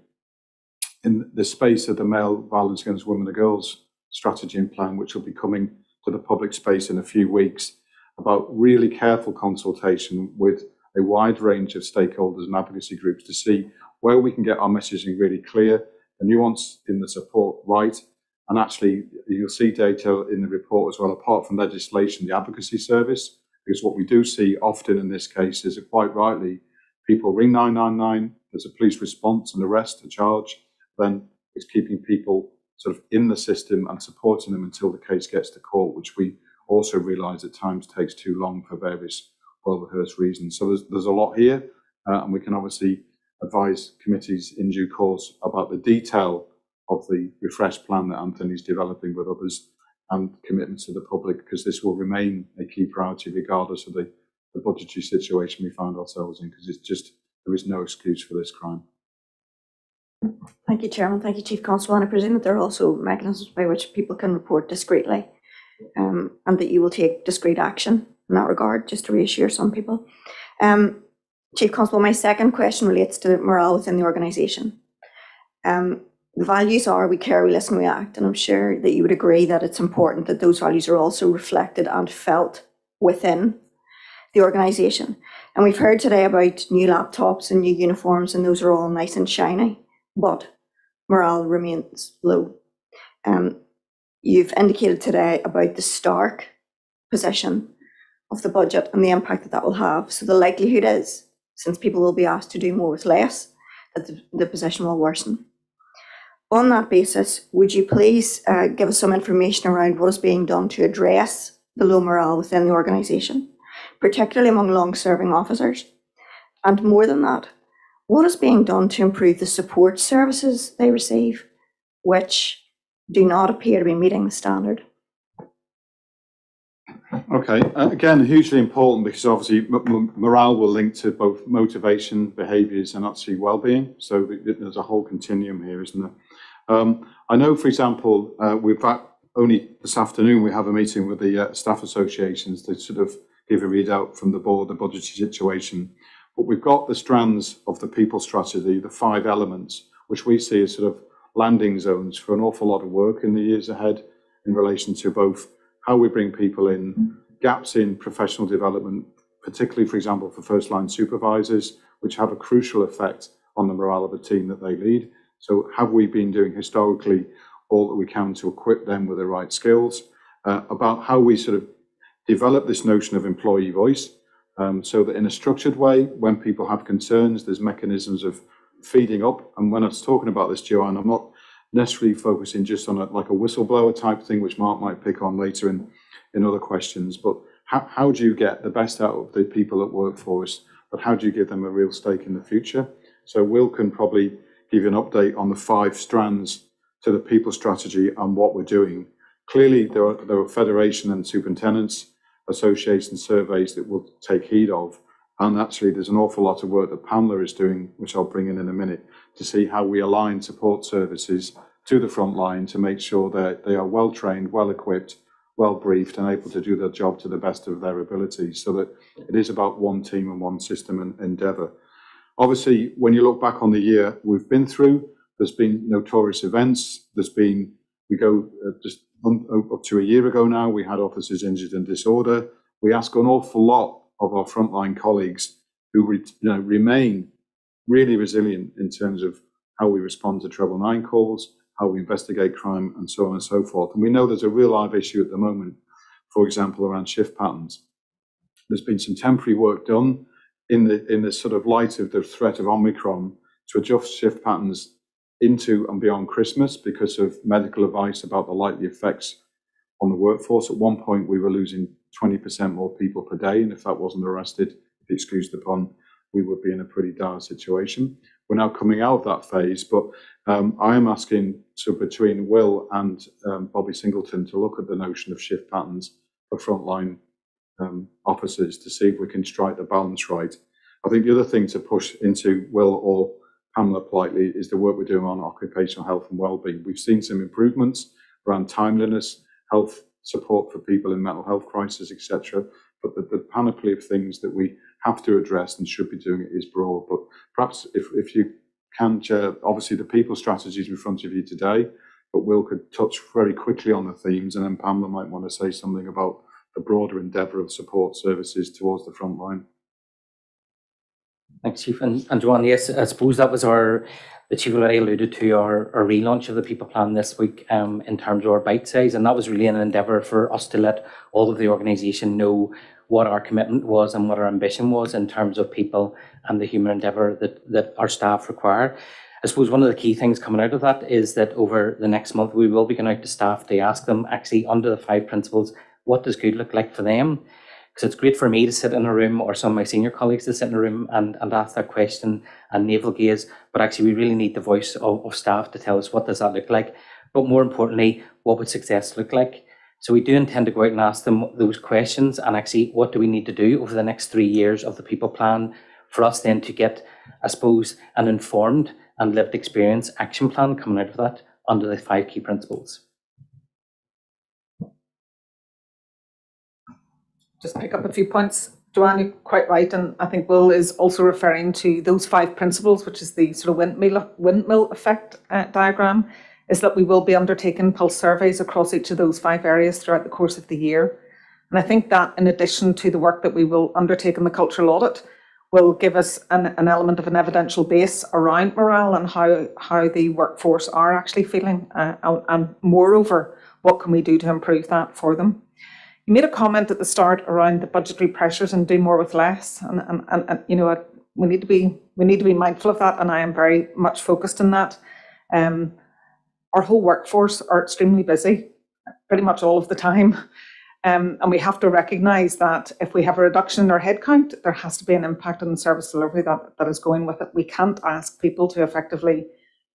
in the space of the male violence against women and girls strategy and plan, which will be coming to the public space in a few weeks, about really careful consultation with a wide range of stakeholders and advocacy groups to see where we can get our messaging really clear, the nuance in the support right, and actually you'll see data in the report as well, apart from legislation, the advocacy service, because what we do see often in this case is quite rightly people ring 999, there's a police response and arrest, a charge, then it's keeping people sort of in the system and supporting them until the case gets to court, which we also realise at times takes too long for various well rehearsed reasons. So there's, there's a lot here, uh, and we can obviously advise committees in due course about the detail of the refreshed plan that Anthony's developing with others and commitments to the public, because this will remain a key priority regardless of the the budgetary situation we find ourselves in because it's just there is no excuse for this crime. Thank you, Chairman. Thank you, Chief Constable. And I presume that there are also mechanisms by which people can report discreetly um, and that you will take discreet action in that regard, just to reassure some people. Um, Chief Constable, my second question relates to morale within the organisation. Um, the values are we care, we listen, we act, and I'm sure that you would agree that it's important that those values are also reflected and felt within the organisation. And we've heard today about new laptops and new uniforms, and those are all nice and shiny, but morale remains low. Um, you've indicated today about the stark position of the budget and the impact that that will have. So the likelihood is, since people will be asked to do more with less, that the, the position will worsen. On that basis, would you please uh, give us some information around what is being done to address the low morale within the organisation? Particularly among long-serving officers? And more than that, what is being done to improve the support services they receive, which do not appear to be meeting the standard? Okay, uh, again, hugely important because obviously morale will link to both motivation, behaviours, and actually well-being. So there's a whole continuum here, isn't there? Um, I know, for example, uh, we've only this afternoon we have a meeting with the uh, staff associations to sort of give a readout from the board, the budgetary situation. But we've got the strands of the people strategy, the five elements, which we see as sort of landing zones for an awful lot of work in the years ahead in relation to both how we bring people in, gaps in professional development, particularly, for example, for first line supervisors, which have a crucial effect on the morale of a team that they lead. So, have we been doing historically all that we can to equip them with the right skills? Uh, about how we sort of develop this notion of employee voice um, so that in a structured way, when people have concerns, there's mechanisms of feeding up. And when I was talking about this, Joanne, I'm not necessarily focusing just on a, like a whistleblower type thing, which Mark might pick on later in, in other questions, but how, how do you get the best out of the people that work for us, but how do you give them a real stake in the future? So Will can probably give you an update on the five strands to the people strategy and what we're doing. Clearly, there are, there are federation and superintendents association surveys that we'll take heed of. And actually, there's an awful lot of work that Pamela is doing, which I'll bring in in a minute, to see how we align support services to the front line to make sure that they are well trained, well equipped, well briefed, and able to do their job to the best of their abilities. So that it is about one team and one system and endeavour. Obviously, when you look back on the year we've been through, there's been notorious events. There's been, we go uh, just up to a year ago now, we had officers injured in disorder. We ask an awful lot of our frontline colleagues who re, you know, remain really resilient in terms of how we respond to treble nine calls, how we investigate crime, and so on and so forth. And we know there's a real live issue at the moment, for example, around shift patterns. There's been some temporary work done in the in the sort of light of the threat of Omicron to adjust shift patterns into and beyond Christmas because of medical advice about the likely effects on the workforce. At one point, we were losing 20% more people per day, and if that wasn't arrested, if excused upon, we would be in a pretty dire situation. We're now coming out of that phase, but um, I am asking so between Will and um, Bobby Singleton to look at the notion of shift patterns for frontline um, officers to see if we can strike the balance right. I think the other thing to push into Will or Pamela politely is the work we're doing on occupational health and well-being. We've seen some improvements around timeliness, health support for people in mental health crisis, etc. But the, the, panoply of things that we have to address and should be doing is broad. But perhaps if, if you can, Chair, obviously the people strategies in front of you today, but Will could touch very quickly on the themes, and then Pamela might want to say something about the broader endeavour of support services towards the front line. Thanks, Chief. And, and Joanne, yes, I suppose that was our, the Chief already alluded to our, our relaunch of the people plan this week um, in terms of our bite size. And that was really an endeavour for us to let all of the organisation know what our commitment was and what our ambition was in terms of people and the human endeavour that, that our staff require. I suppose one of the key things coming out of that is that over the next month, we will be going out to staff to ask them actually under the five principles, what does good look like for them? Because it's great for me to sit in a room or some of my senior colleagues to sit in a room and, and ask that question and navel gaze. But actually, we really need the voice of, of staff to tell us what does that look like. But more importantly, what would success look like? So we do intend to go out and ask them those questions and actually what do we need to do over the next three years of the people plan for us then to get, I suppose, an informed and lived experience action plan coming out of that under the five key principles. Just pick up a few points. Joanne, you're quite right, and I think Will is also referring to those five principles, which is the sort of windmill, windmill effect uh, diagram, is that we will be undertaking pulse surveys across each of those five areas throughout the course of the year. And I think that in addition to the work that we will undertake in the cultural audit, will give us an, an element of an evidential base around morale and how, how the workforce are actually feeling. Uh, and, and moreover, what can we do to improve that for them? You made a comment at the start around the budgetary pressures and do more with less, and, and, and, and you know we need to be we need to be mindful of that, and I am very much focused on that. Um, our whole workforce are extremely busy, pretty much all of the time. Um, and we have to recognise that if we have a reduction in our headcount, there has to be an impact on the service delivery that, that is going with it. We can't ask people to effectively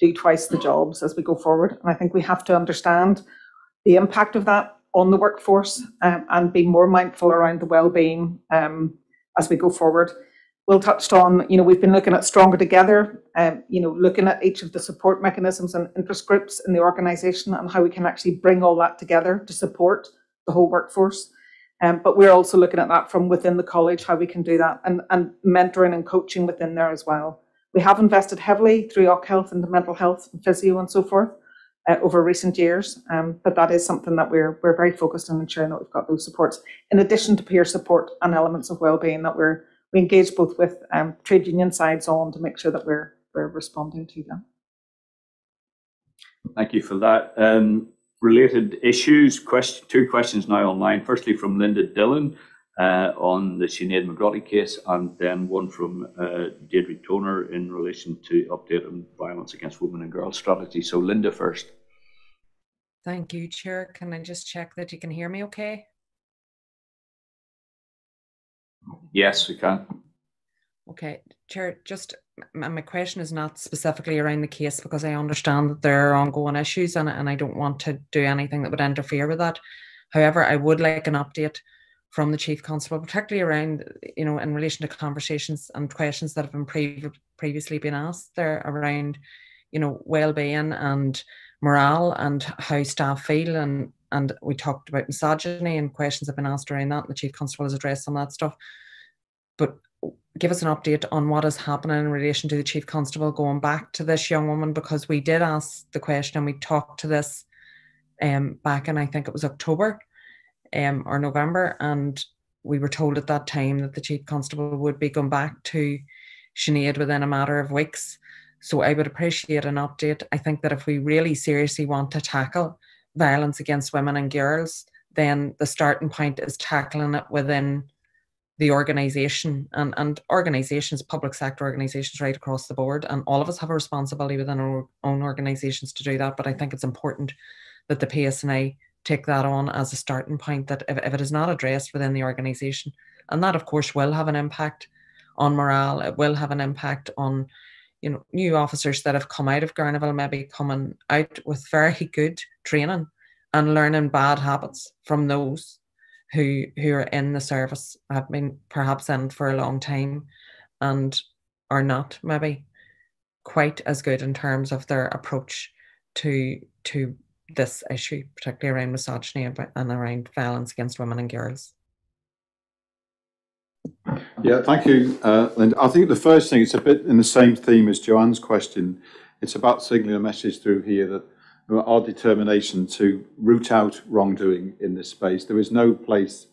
do twice the jobs as we go forward. And I think we have to understand the impact of that on the workforce um, and be more mindful around the well-being um, as we go forward. Will touched on, you know, we've been looking at stronger together, um, you know, looking at each of the support mechanisms and interest groups in the organisation and how we can actually bring all that together to support the whole workforce. Um, but we're also looking at that from within the college, how we can do that, and, and mentoring and coaching within there as well. We have invested heavily through OC Health into mental health and physio and so forth uh, over recent years, um, but that is something that we're we're very focused on ensuring that we've got those supports in addition to peer support and elements of well-being that we're we engage both with um, trade union sides on to make sure that we're we're responding to them. Thank you for that. Um, related issues, question, two questions now online. Firstly, from Linda Dillon uh, on the Sinead McGrotty case, and then one from uh, Deirdre Toner in relation to update on violence against women and girls strategy. So, Linda first. Thank you, Chair. Can I just check that you can hear me okay? Yes, we can. Okay, Chair, just my question is not specifically around the case because I understand that there are ongoing issues and, and I don't want to do anything that would interfere with that. However, I would like an update from the Chief Constable, particularly around, you know, in relation to conversations and questions that have been pre- previously been asked there around, you know, well-being and morale and how staff feel and and we talked about misogyny and questions have been asked around that and the Chief Constable has addressed some of that stuff. But give us an update on what is happening in relation to the chief constable going back to this young woman because we did ask the question and we talked to this um, back in I think it was October um, or November and we were told at that time that the chief constable would be going back to Sinead within a matter of weeks. So I would appreciate an update. I think that if we really seriously want to tackle violence against women and girls, then the starting point is tackling it within the organization and, and organizations, public sector organizations right across the board. And all of us have a responsibility within our own organizations to do that. But I think it's important that the PSNI take that on as a starting point that if, if it is not addressed within the organization, and that of course will have an impact on morale, it will have an impact on you know new officers that have come out of Garnerville maybe coming out with very good training and learning bad habits from those who who are in the service have been perhaps in for a long time and are not maybe quite as good in terms of their approach to to this issue, particularly around misogyny and around violence against women and girls. Yeah, thank you, uh, Linda. I think the first thing, it's a bit in the same theme as Joanne's question. It's about signaling a message through here that our determination to root out wrongdoing in this space. There is no place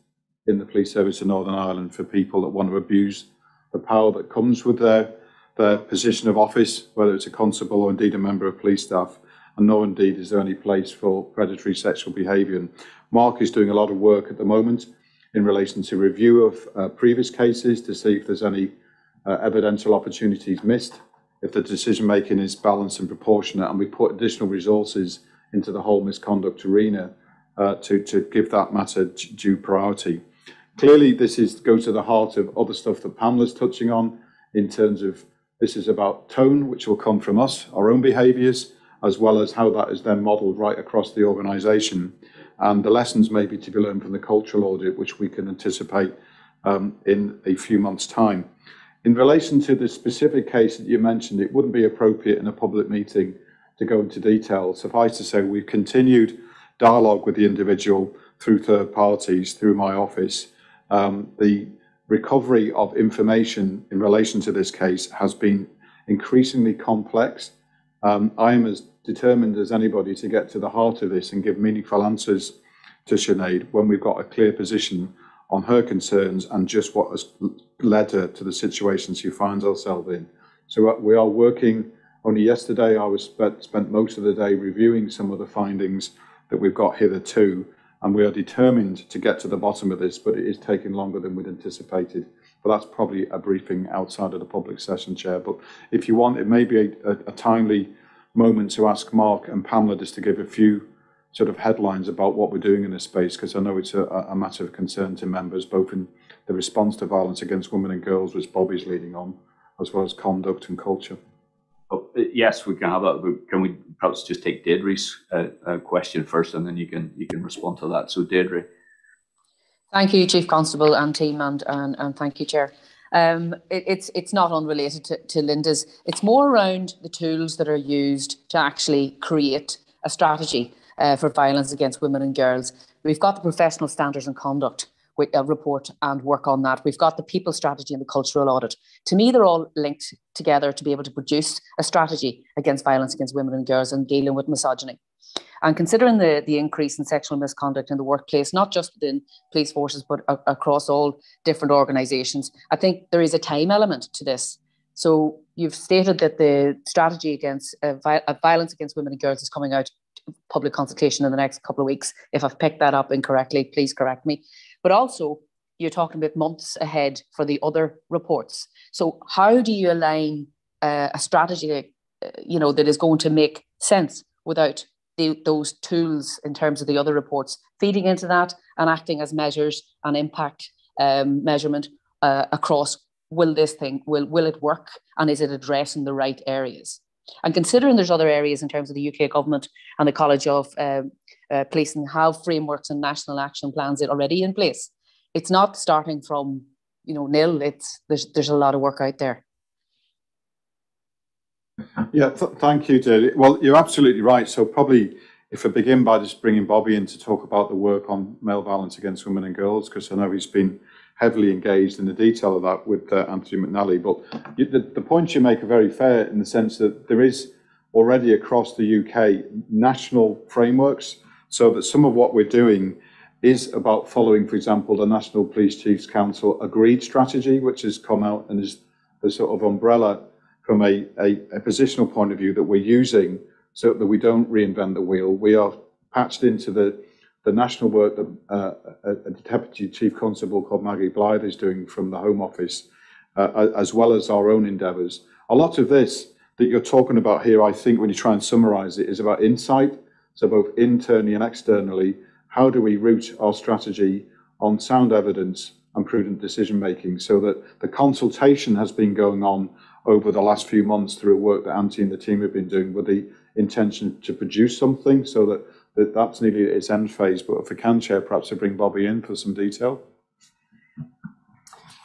in the police service in Northern Ireland for people that want to abuse the power that comes with their, their position of office, whether it's a constable or indeed a member of police staff. And nor indeed is there any place for predatory sexual behaviour. And Mark is doing a lot of work at the moment in relation to review of uh, previous cases to see if there's any uh, evidential opportunities missed if the decision making is balanced and proportionate, and we put additional resources into the whole misconduct arena uh, to, to give that matter due priority. Clearly, this is goes to the heart of other stuff that Pamela's touching on in terms of this is about tone, which will come from us, our own behaviours, as well as how that is then modelled right across the organisation. And the lessons may be to be learned from the cultural audit, which we can anticipate um, in a few months' time. In relation to the specific case that you mentioned, it wouldn't be appropriate in a public meeting to go into detail. Suffice to say, we've continued dialogue with the individual through third parties, through my office. Um, the recovery of information in relation to this case has been increasingly complex. Um, I am as determined as anybody to get to the heart of this and give meaningful answers to Sinead when we've got a clear position on her concerns and just what has led her to the situation she finds herself in. So uh, we are working. Only yesterday, I was spent, spent most of the day reviewing some of the findings that we've got hitherto, and we are determined to get to the bottom of this, but it is taking longer than we'd anticipated. But that's probably a briefing outside of the public session, Chair. But if you want, it may be a, a, a timely moment to ask Mark and Pamela just to give a few sort of headlines about what we're doing in this space, because I know it's a, a matter of concern to members, both in the response to violence against women and girls, which Bobby's leading on, as well as conduct and culture. Oh, uh, yes, we can have that. Can we perhaps just take Deirdre's uh, uh, question first, and then you can you can respond to that. So, Deirdre. Thank you, Chief Constable and team, and and, and thank you, Chair. Um, it, it's it's not unrelated to, to Linda's. It's more around the tools that are used to actually create a strategy uh, for violence against women and girls. We've got the professional standards and conduct, uh, report and work on that. We've got the people strategy and the cultural audit. To me, they're all linked together to be able to produce a strategy against violence against women and girls and dealing with misogyny. And considering the, the increase in sexual misconduct in the workplace, not just within police forces, but a- across all different organisations, I think there is a time element to this. So you've stated that the strategy against uh, uh, violence against women and girls is coming out public consultation in the next couple of weeks. If I've picked that up incorrectly, please correct me. But also, you're talking about months ahead for the other reports. So how do you align uh, a strategy, uh, you know, that is going to make sense without the, those tools in terms of the other reports feeding into that and acting as measures and impact um, measurement uh, across will this thing will will it work and is it addressing the right areas? And considering there's other areas in terms of the uk government and the college of um, uh, policing have frameworks and national action plans that already in place it's not starting from you know nil. It's there's there's a lot of work out there yeah th- thank you David. well you're absolutely right so probably if I begin by just bringing Bobby in to talk about the work on male violence against women and girls, because I know he's been heavily engaged in the detail of that with uh, Anthony McNally. But you, the, the points you make are very fair in the sense that there is already across the UK national frameworks, so that some of what we're doing is about following, for example, the National Police Chiefs Council agreed strategy, which has come out and is the sort of umbrella from a, a, a positional point of view that we're using so that we don't reinvent the wheel. We are patched into the the national work that uh, a, Deputy Chief Constable called Maggie Blyth is doing from the Home Office, uh, as well as our own endeavours. A lot of this that you're talking about here, I think, when you try and summarise it, is about insight. So both internally and externally, how do we root our strategy on sound evidence and prudent decision making so that the consultation has been going on over the last few months through work that Antti and the team have been doing with the intention to produce something so that that that's nearly at its end phase. But if I can, Chair, perhaps to bring Bobby in for some detail.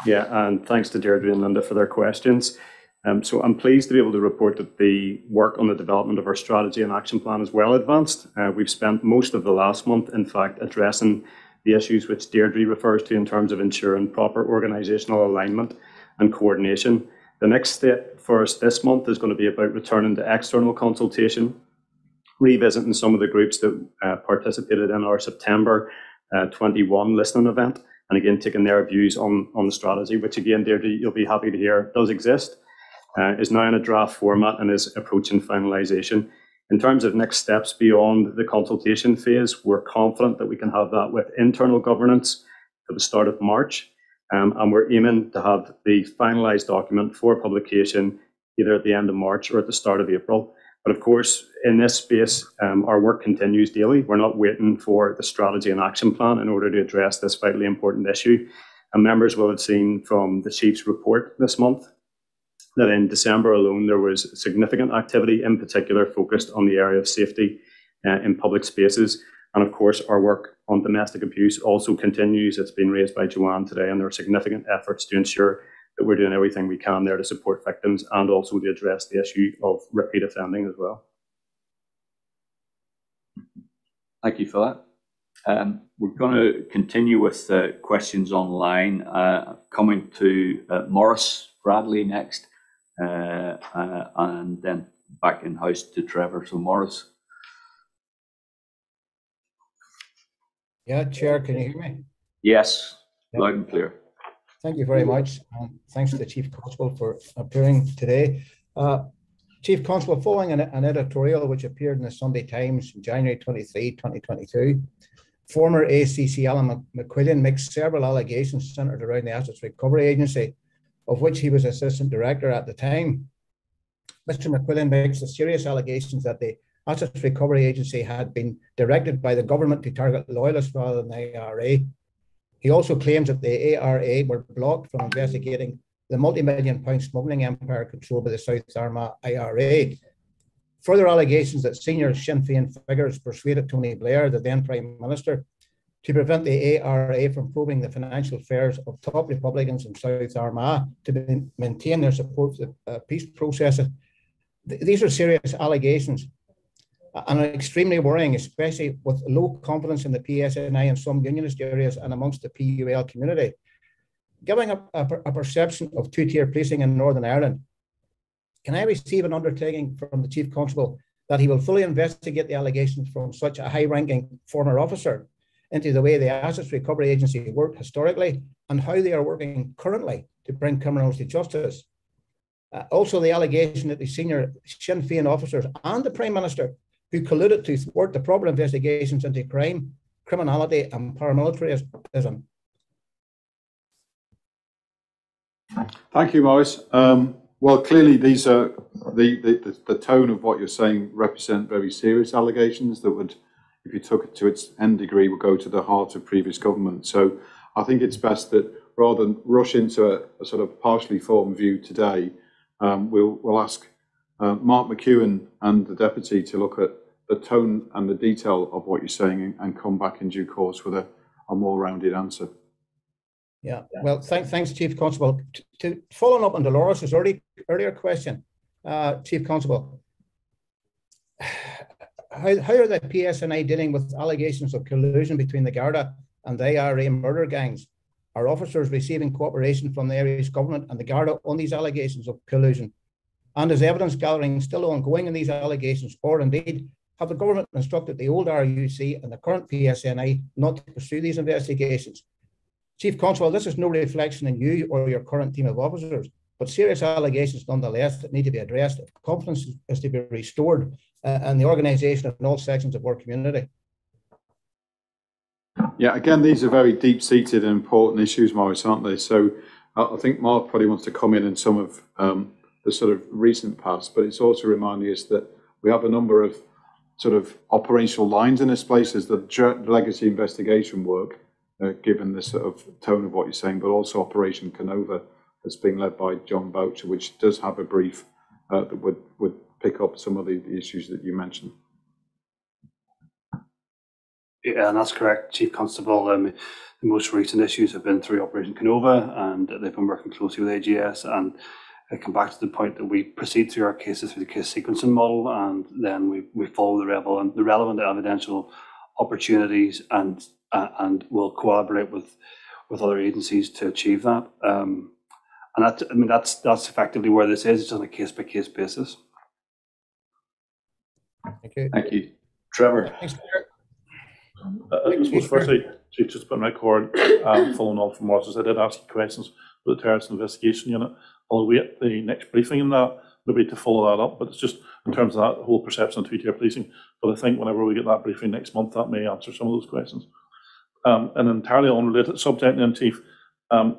Yeah, and thanks to Deirdre and Linda for their questions. Um, so I'm pleased to be able to report that the work on the development of our strategy and action plan is well advanced. Uh, we've spent most of the last month, in fact, addressing the issues which Deirdre refers to in terms of ensuring proper organisational alignment and coordination. The next step for us this month is going to be about returning to external consultation revisiting some of the groups that uh, participated in our September uh, 21 listening event, and again taking their views on, on the strategy, which again, Deirdre, you'll be happy to hear does exist, uh, is now in a draft format and is approaching finalisation. In terms of next steps beyond the consultation phase, we're confident that we can have that with internal governance at the start of March, um, and we're aiming to have the finalised document for publication either at the end of March or at the start of April. But of course, in this space, um, our work continues daily. We're not waiting for the strategy and action plan in order to address this vitally important issue. And members will have seen from the Chief's report this month that in December alone, there was significant activity, in particular focused on the area of safety uh, in public spaces. And of course, our work on domestic abuse also continues. It's been raised by Joanne today, and there are significant efforts to ensure that we're doing everything we can there to support victims and also to address the issue of repeat offending as well. Thank you for that. Um, we're going to continue with uh, questions online. Uh, coming to uh, Maurice Bradley next, uh, uh, and then back in house to Trevor. So, Morris. Yeah, Chair, can you hear me? Yes, yep. loud and clear. Thank you very much. Um, thanks to the Chief Constable for appearing today. Uh, Chief Constable, following an, an, editorial which appeared in the Sunday Times on January 23, 2022, former ACC Alan McQuillan makes several allegations centered around the Assets Recovery Agency, of which he was Assistant Director at the time. Mr. McQuillan makes the serious allegations that the Assets Recovery Agency had been directed by the government to target loyalists rather than the IRA he also claims that the ARA were blocked from investigating the multi-million pound smuggling empire controlled by the South Armagh IRA. Further allegations that senior Sinn Féin figures persuaded Tony Blair, the then Prime Minister, to prevent the ARA from probing the financial affairs of top Republicans in South Armagh to maintain their support for the uh, peace process. These are serious allegations. And extremely worrying, especially with low confidence in the PSNI in some unionist areas and amongst the PUL community. Giving a, a, a perception of two-tier policing in Northern Ireland, can I receive an undertaking from the Chief Constable that he will fully investigate the allegations from such a high-ranking former officer into the way the Assets Recovery Agency worked historically and how they are working currently to bring criminals to justice? Uh, also, the allegation that the senior Sinn Féin officers and the Prime Minister who colluded to thwart the proper investigations into crime, criminality, and paramilitarism. Thank you, Maurice. Um, well, clearly these are the, the, the tone of what you're saying represent very serious allegations that would, if you took it to its end degree, would go to the heart of previous government. So I think it's best that rather than rush into a, a sort of partially formed view today, um, we'll, we'll ask uh, Mark McEwen and the deputy to look at the tone and the detail of what you're saying and, and come back in due course with a, a more rounded answer. Yeah, well, thank, thanks, Chief Constable. To, to following up on Dolores' early, earlier question, uh, Chief Constable, how, how are the PSNI dealing with allegations of collusion between the Garda and the IRA murder gangs? Are officers receiving cooperation from the Irish government and the Garda on these allegations of collusion? And is evidence gathering still ongoing in these allegations, or indeed have the government instructed the old RUC and the current PSNI not to pursue these investigations? Chief Constable, this is no reflection on you or your current team of officers, but serious allegations nonetheless that need to be addressed if confidence is to be restored uh, in the organisation in all sections of our community. Yeah, again, these are very deep-seated and important issues, Maurice, aren't they? So I think Mark probably wants to come in in some of um, the sort of recent past, but it's also reminding us that we have a number of sort of operational lines in this place as the legacy investigation work, uh, given the sort of tone of what you're saying, but also Operation Kenova that's being led by Jon Boutcher, which does have a brief uh, that would, would pick up some of the, the issues that you mentioned. Yeah, and that's correct, Chief Constable. Um, the most recent issues have been through Operation Kenova, and they've been working closely with AGS. And I come back to the point that we proceed through our cases through the case sequencing model, and then we, we follow the relevant the relevant evidential opportunities, and uh, and we'll collaborate with with other agencies to achieve that. Um, and that I mean that's that's effectively where this is. It's on a case by case basis. Thank you. Thank you, Trevor. Thanks, Uh, I suppose firstly, Chief, just put my record, um, following on from what I did ask you questions about the terrorist investigation unit. I'll wait the next briefing in that, maybe to follow that up, but it's just in terms of that whole perception of two-tier policing. But I think whenever we get that briefing next month, that may answer some of those questions. Um, an entirely unrelated subject then, Chief, um,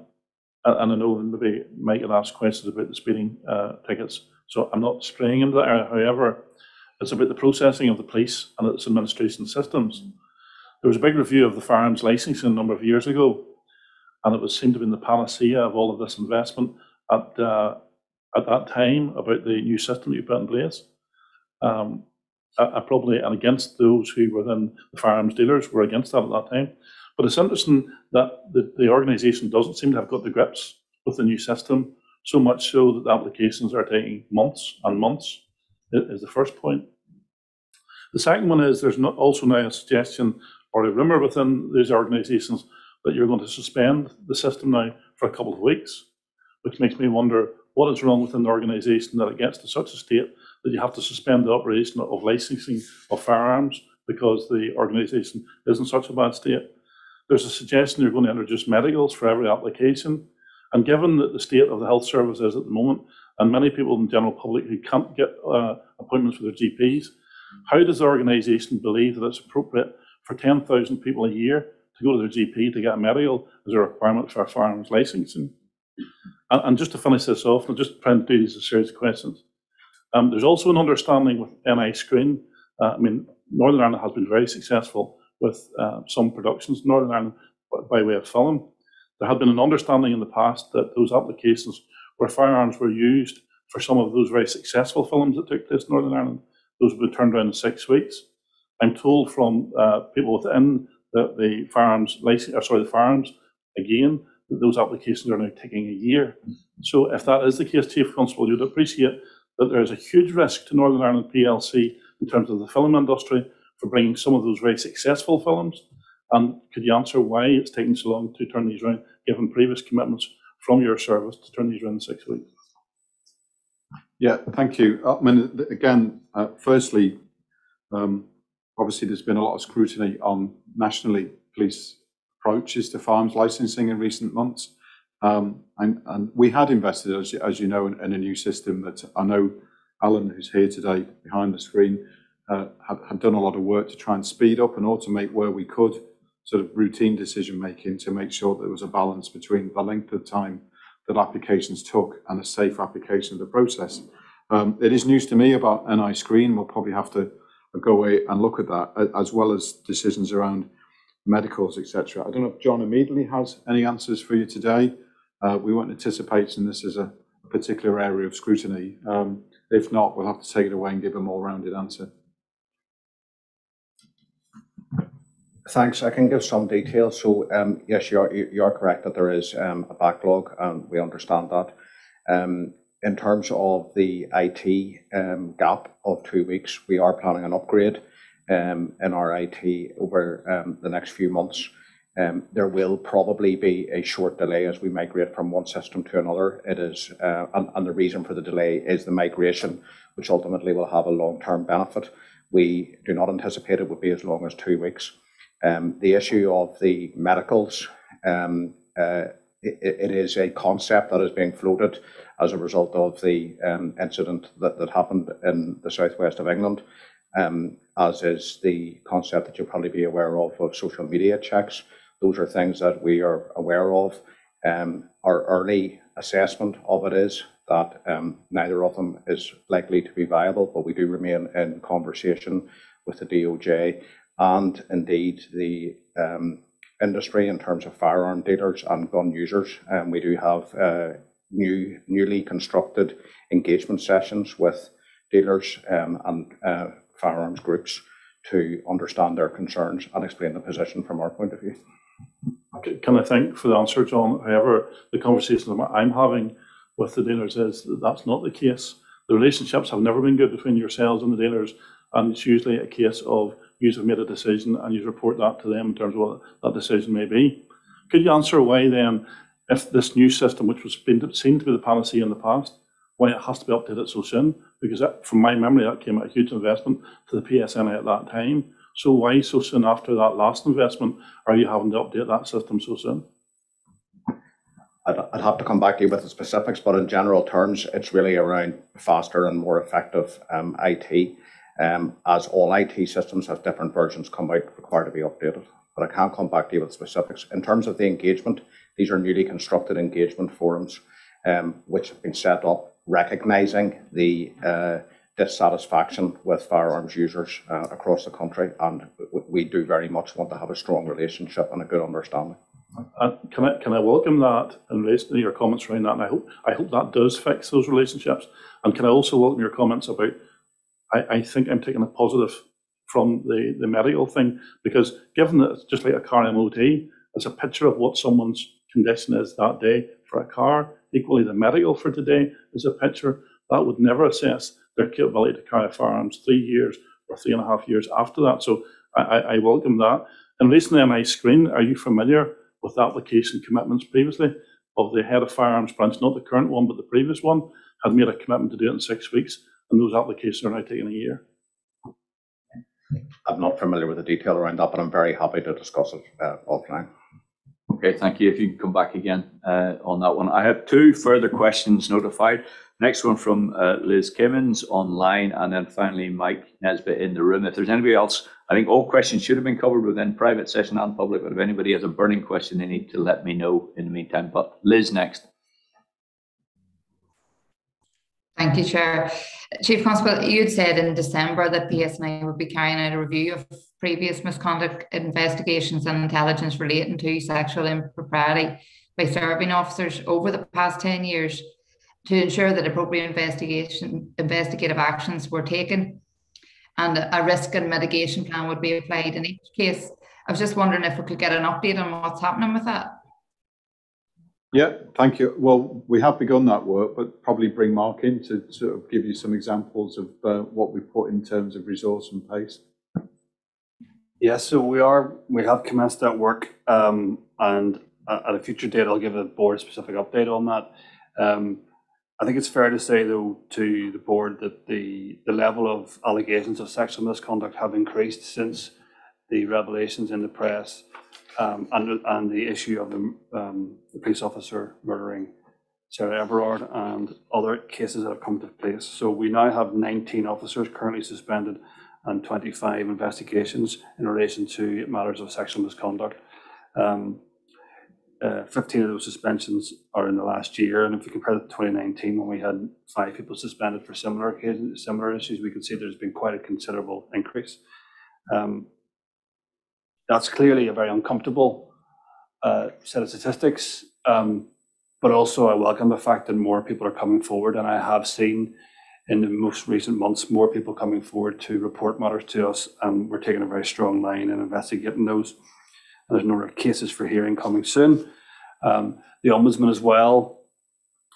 and, and I know maybe Mike had asked questions about the speeding uh, tickets, so I'm not straying into that. area. However, it's about the processing of the police and its administration systems. There was a big review of the firearms licensing a number of years ago, and it was seemed to be in the panacea of all of this investment at uh, at that time about the new system you put in place. Um, I, I probably and against those who were then the firearms dealers were against that at that time. But it's interesting that the, the organisation doesn't seem to have got the grips with the new system, so much so that the applications are taking months and months, is the first point. The second one is there's not also now a suggestion or a rumour within these organisations that you're going to suspend the system now for a couple of weeks, which makes me wonder what is wrong within the organisation that it gets to such a state that you have to suspend the operation of licensing of firearms because the organisation is in such a bad state. There's a suggestion you're going to introduce medicals for every application. And given that the state of the health service is at the moment, and many people in the general public who can't get uh, appointments with their GPs, how does the organisation believe that it's appropriate for 10,000 people a year to go to their GP to get a medical as a requirement for firearms licensing? And, and just to finish this off, I'll just try and do these a series of questions. Um, there's also an understanding with NI Screen. Uh, I mean, Northern Ireland has been very successful with uh, some productions, Northern Ireland by way of film. There had been an understanding in the past that those applications where firearms were used for some of those very successful films that took place in Northern Ireland, those would be turned around in six weeks. I'm told from uh, people within the, the firearms license, or sorry, the firearms, again, that those applications are now taking a year. So if that is the case, Chief Constable, you'd appreciate that there is a huge risk to Northern Ireland PLC in terms of the film industry for bringing some of those very successful films? And could you answer why it's taking so long to turn these around, given previous commitments from your service to turn these around in six weeks? Yeah, thank you. I mean, again, uh, firstly, um, obviously there's been a lot of scrutiny on nationally police approaches to farms licensing in recent months. Um, and, and, we had invested, as, as you know, in, in, a new system that I know Alan, who's here today behind the screen, uh, had, had, done a lot of work to try and speed up and automate where we could sort of routine decision making to make sure there was a balance between the length of time that applications took and a safe application of the process. Um, it is news to me about NI screen. We'll probably have to go away and look at that, as well as decisions around medicals, etc. I don't know if John immediately has any answers for you today. Uh, we weren't anticipating this as a, a particular area of scrutiny. Um, if not, we'll have to take it away and give a more rounded answer. Thanks. I can give some details. So, um, yes, you are, you are correct that there is um, a backlog, and we understand that. Um, in terms of the IT um, gap of two weeks, we are planning an upgrade um, in our IT over um, the next few months. Um, there will probably be a short delay as we migrate from one system to another. It is, uh, and, and the reason for the delay is the migration, which ultimately will have a long-term benefit. We do not anticipate it would be as long as two weeks. Um, the issue of the medicals, um, uh, it, it is a concept that is being floated as a result of the um, incident that, that happened in the southwest of England, um, as is the concept that you'll probably be aware of of social media checks. Those are things that we are aware of. Um, our early assessment of it is that um, neither of them is likely to be viable, but we do remain in conversation with the DOJ and indeed the um, industry in terms of firearm dealers and gun users. And um, we do have uh, new, newly constructed engagement sessions with dealers um, and uh, firearms groups to understand their concerns and explain the position from our point of view. Can I thank for the answer, John? However, the conversation I'm having with the dealers is that that's not the case. The relationships have never been good between yourselves and the dealers, and it's usually a case of you have made a decision and you report that to them in terms of what that decision may be. Could you answer why then if this new system, which was been seen to be the panacea in the past, why it has to be updated so soon? Because that, from my memory, that came at a huge investment to the PSNI at that time. So why so soon after that last investment are you having to update that system so soon? I'd, I'd have to come back to you with the specifics, but in general terms, it's really around faster and more effective um, IT. Um, as all IT systems have different versions come out required to be updated. But I can't come back to you with specifics. In terms of the engagement, these are newly constructed engagement forums um, which have been set up recognizing the uh, dissatisfaction with firearms users uh, across the country. And we do very much want to have a strong relationship and a good understanding. Uh, can I can I welcome that and your comments around that? And I hope I hope that does fix those relationships. And can I also welcome your comments about? I, I think I'm taking a positive from the the medical thing because given that it's just like a car MOT, it's a picture of what someone's condition is that day for a car. Equally, the medical for today is a picture that would never assess their capability to carry firearms three years or three and a half years after that. So I, I welcome that. And recently on NI Screen, are you familiar with application commitments previously of the head of firearms branch, not the current one, but the previous one, had made a commitment to do it in six weeks, and those applications are now taking a year. I'm not familiar with the detail around that, but I'm very happy to discuss it uh, offline. Okay, thank you. If you can come back again uh, on that one. I have two further questions notified. Next one from uh, Liz Kimmins online, and then finally Mike Nesbitt in the room. If there's anybody else, I think all questions should have been covered within private session and public, but if anybody has a burning question, they need to let me know in the meantime. But Liz next. Thank you, Chair. Chief Constable, you had said in December that PSNI would be carrying out a review of previous misconduct investigations and intelligence relating to sexual impropriety by serving officers over the past 10 years to ensure that appropriate investigation investigative actions were taken and a risk and mitigation plan would be applied in each case. I was just wondering if we could get an update on what's happening with that. Yeah, thank you. Well, we have begun that work, but probably bring Mark in to sort of give you some examples of uh, what we put in terms of resource and pace. Yes, so we are, we have commenced that work, um, and at at a future date, I'll give a board specific update on that. Um, I think it's fair to say, though, to the board that the, the level of allegations of sexual misconduct have increased since the revelations in the press um, and, and the issue of the, um, the police officer murdering Sarah Everard and other cases that have come to place. So we now have 19 officers currently suspended and 25 investigations in relation to matters of sexual misconduct. Um, uh, 15 of those suspensions are in the last year, and if we compare that to 2019, when we had five people suspended for similar similar issues, we can see there's been quite a considerable increase. Um, that's clearly a very uncomfortable uh, set of statistics, um, but also I welcome the fact that more people are coming forward, and I have seen in the most recent months more people coming forward to report matters to us, and we're taking a very strong line in investigating those. And there's a number of cases for hearing coming soon. Um, the ombudsman as well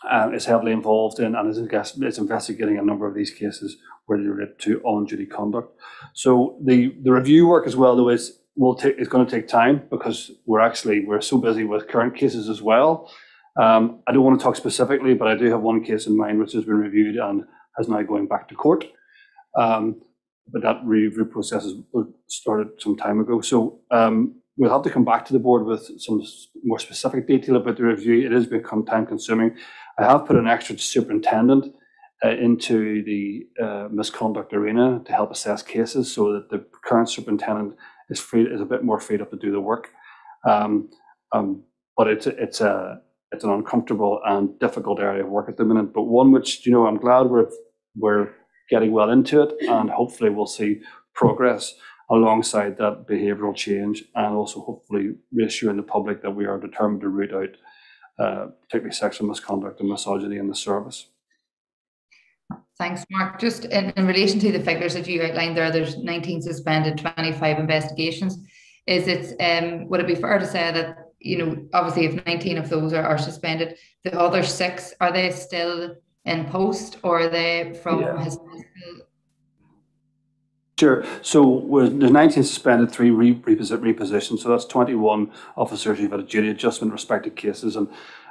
uh, is heavily involved in and is, is investigating a number of these cases where they relate to on-duty conduct. So the the review work as well, though, is will take is going to take time because we're actually we're so busy with current cases as well. Um, I don't want to talk specifically, but I do have one case in mind which has been reviewed and has now going back to court. Um, but that review process has started some time ago. So um, we'll have to come back to the board with some more specific detail about the review. It has become time consuming. I have put an extra superintendent uh, into the uh, misconduct arena to help assess cases so that the current superintendent is is a bit more freed up to do the work. Um, um, but it's it's a it's an uncomfortable and difficult area of work at the minute, but one which you know I'm glad we're we're getting well into it, and hopefully we'll see progress alongside that behavioural change, and also hopefully reassuring the public that we are determined to root out uh, particularly sexual misconduct and misogyny in the service. Thanks, Mark. Just in, in relation to the figures that you outlined there, there's 19 suspended, 25 investigations. Is it um, would it be fair to say that you know obviously if 19 of those are, are suspended, the other six are they still in post or are they from Yeah. his Sure. So there's 19 suspended, three re- reposi- repositioned. So that's 21 officers who've had a duty adjustment respective cases. And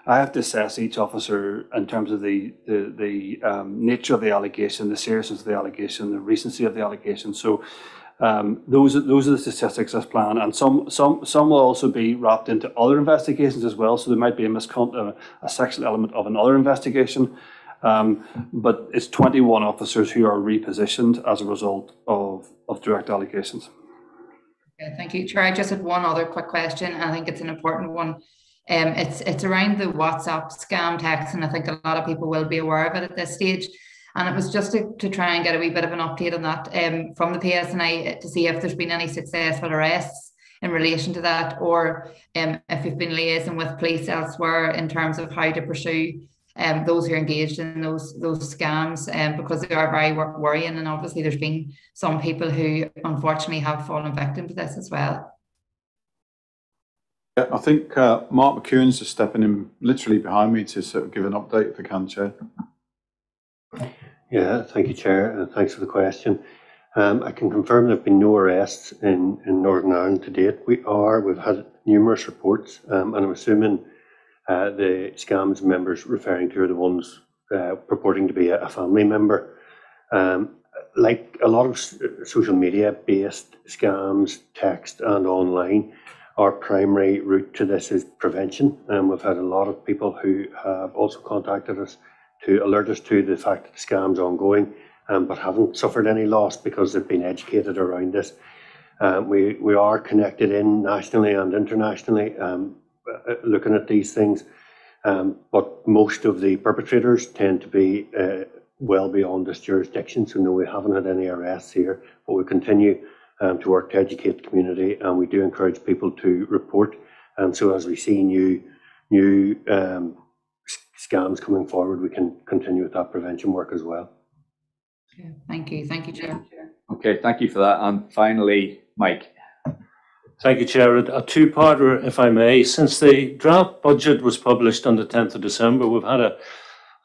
I have to assess each officer in terms of the the, the um, nature of the allegation, the seriousness of the allegation, the recency of the allegation. So um, those are those are the statistics as planned, and some some some will also be wrapped into other investigations as well. So there might be a miscon uh, a sexual element of another investigation. Um, but it's 21 officers who are repositioned as a result of, of direct allegations. Okay, thank you, Chair. I just had one other quick question. I think it's an important one. Um, it's it's around the WhatsApp scam text, and I think a lot of people will be aware of it at this stage. And it was just to, to try and get a wee bit of an update on that um, from the PSNI to see if there's been any successful arrests in relation to that, or um, if you've been liaising with police elsewhere in terms of how to pursue um, those who are engaged in those those scams, um, because they are very worrying. And obviously, there's been some people who unfortunately have fallen victim to this as well. Yeah, I think uh, Mark McEwen's just stepping in literally behind me to sort of give an update if I can, Chair. Yeah, thank you, Chair, and thanks for the question. Um, I can confirm there have been no arrests in, in Northern Ireland to date. We are, we've had numerous reports, um, and I'm assuming uh, the scams members referring to are the ones uh, purporting to be a, family member. Um, like a lot of social media based scams, text and online, our primary route to this is prevention. And we've had a lot of people who have also contacted us to alert us to the fact that the scam's ongoing, um, but haven't suffered any loss because they've been educated around this. Um, we, we are connected in nationally and internationally, um, uh, looking at these things. Um, but most of the perpetrators tend to be uh, well beyond this jurisdiction. So no, we haven't had any arrests here, but we continue um, to work to educate the community, and we do encourage people to report. And so as we see new new um, scams coming forward, we can continue with that prevention work as well. Thank you. Thank you, Chair. Okay, thank you for that. And finally, Mike. Thank you, Chair. A two-parter, if I may. Since the draft budget was published on the 10th of December, we've had a,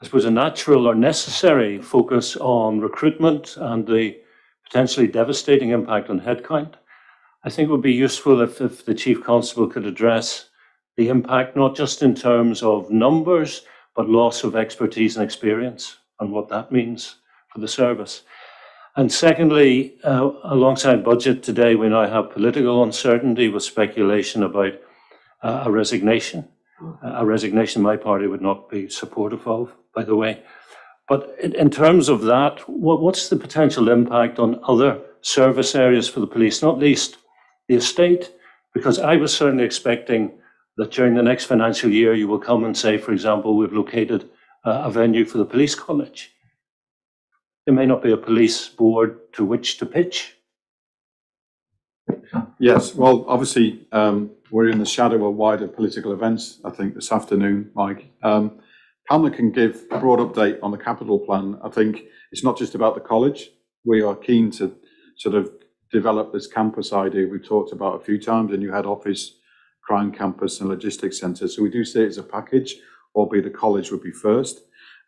I suppose, a natural or necessary focus on recruitment and the potentially devastating impact on headcount. I think it would be useful if, if the Chief Constable could address the impact, not just in terms of numbers, but loss of expertise and experience and what that means for the service. And secondly, uh, alongside budget today, we now have political uncertainty with speculation about uh, a resignation, a resignation my party would not be supportive of, by the way. But in, terms of that, what's the potential impact on other service areas for the police, not least the estate? Because I was certainly expecting that during the next financial year, you will come and say, for example, we've located a venue for the police college there may not be a police board to which to pitch. Yes, well, obviously, um, we're in the shadow of wider political events, I think, this afternoon, Mike. Um, Pamela can give a broad update on the capital plan. I think it's not just about the college. We are keen to sort of develop this campus idea we've talked about a few times, a new head office, crime campus and logistics centre. So we do see it as a package, albeit the college would be first.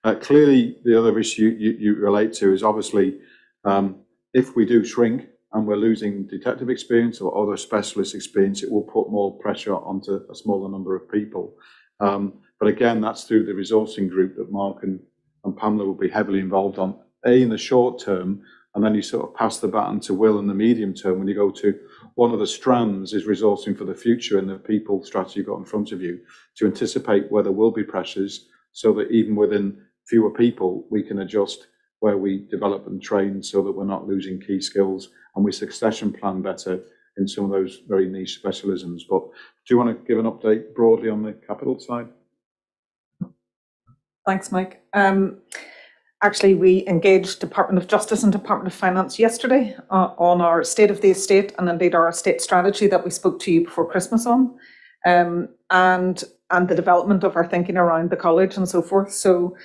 Uh, clearly, the other issue you, you relate to is obviously um, if we do shrink and we're losing detective experience or other specialist experience, it will put more pressure onto a smaller number of people. Um, but again, that's through the resourcing group that Mark and, and Pamela will be heavily involved on, A, in the short term, and then you sort of pass the baton to Will in the medium term when you go to one of the strands is resourcing for the future and the people strategy you've got in front of you to anticipate where there will be pressures so that even within fewer people, we can adjust where we develop and train so that we're not losing key skills and we succession plan better in some of those very niche specialisms. But do you want to give an update broadly on the capital side? Thanks, Mike. Um, actually, we engaged Department of Justice and Department of Finance yesterday uh, on our state of the estate and indeed our estate strategy that we spoke to you before Christmas on, um, and and the development of our thinking around the college and so forth. So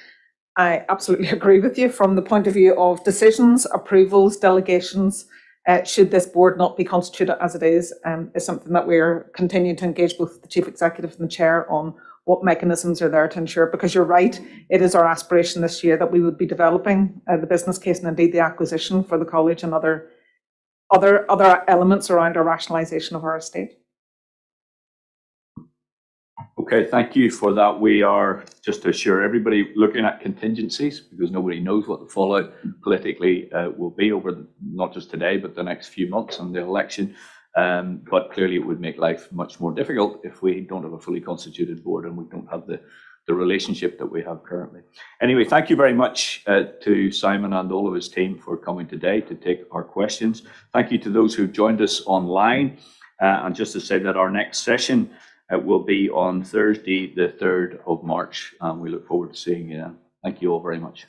I absolutely agree with you from the point of view of decisions, approvals, delegations. Uh, should this board not be constituted as it is, um, is something that we're continuing to engage both the chief executive and the chair on what mechanisms are there to ensure. Because you're right, it is our aspiration this year that we would be developing uh, the business case and indeed the acquisition for the college and other other other elements around our rationalisation of our estate. Okay, thank you for that. We are, just to assure everybody, looking at contingencies because nobody knows what the fallout politically uh, will be over the, not just today, but the next few months and the election. Um, but clearly, it would make life much more difficult if we don't have a fully constituted board and we don't have the, the relationship that we have currently. Anyway, thank you very much uh, to Simon and all of his team for coming today to take our questions. Thank you to those who've joined us online. Uh, and just to say that our next session it will be on Thursday, the 3rd of March, and we look forward to seeing you then. Thank you all very much.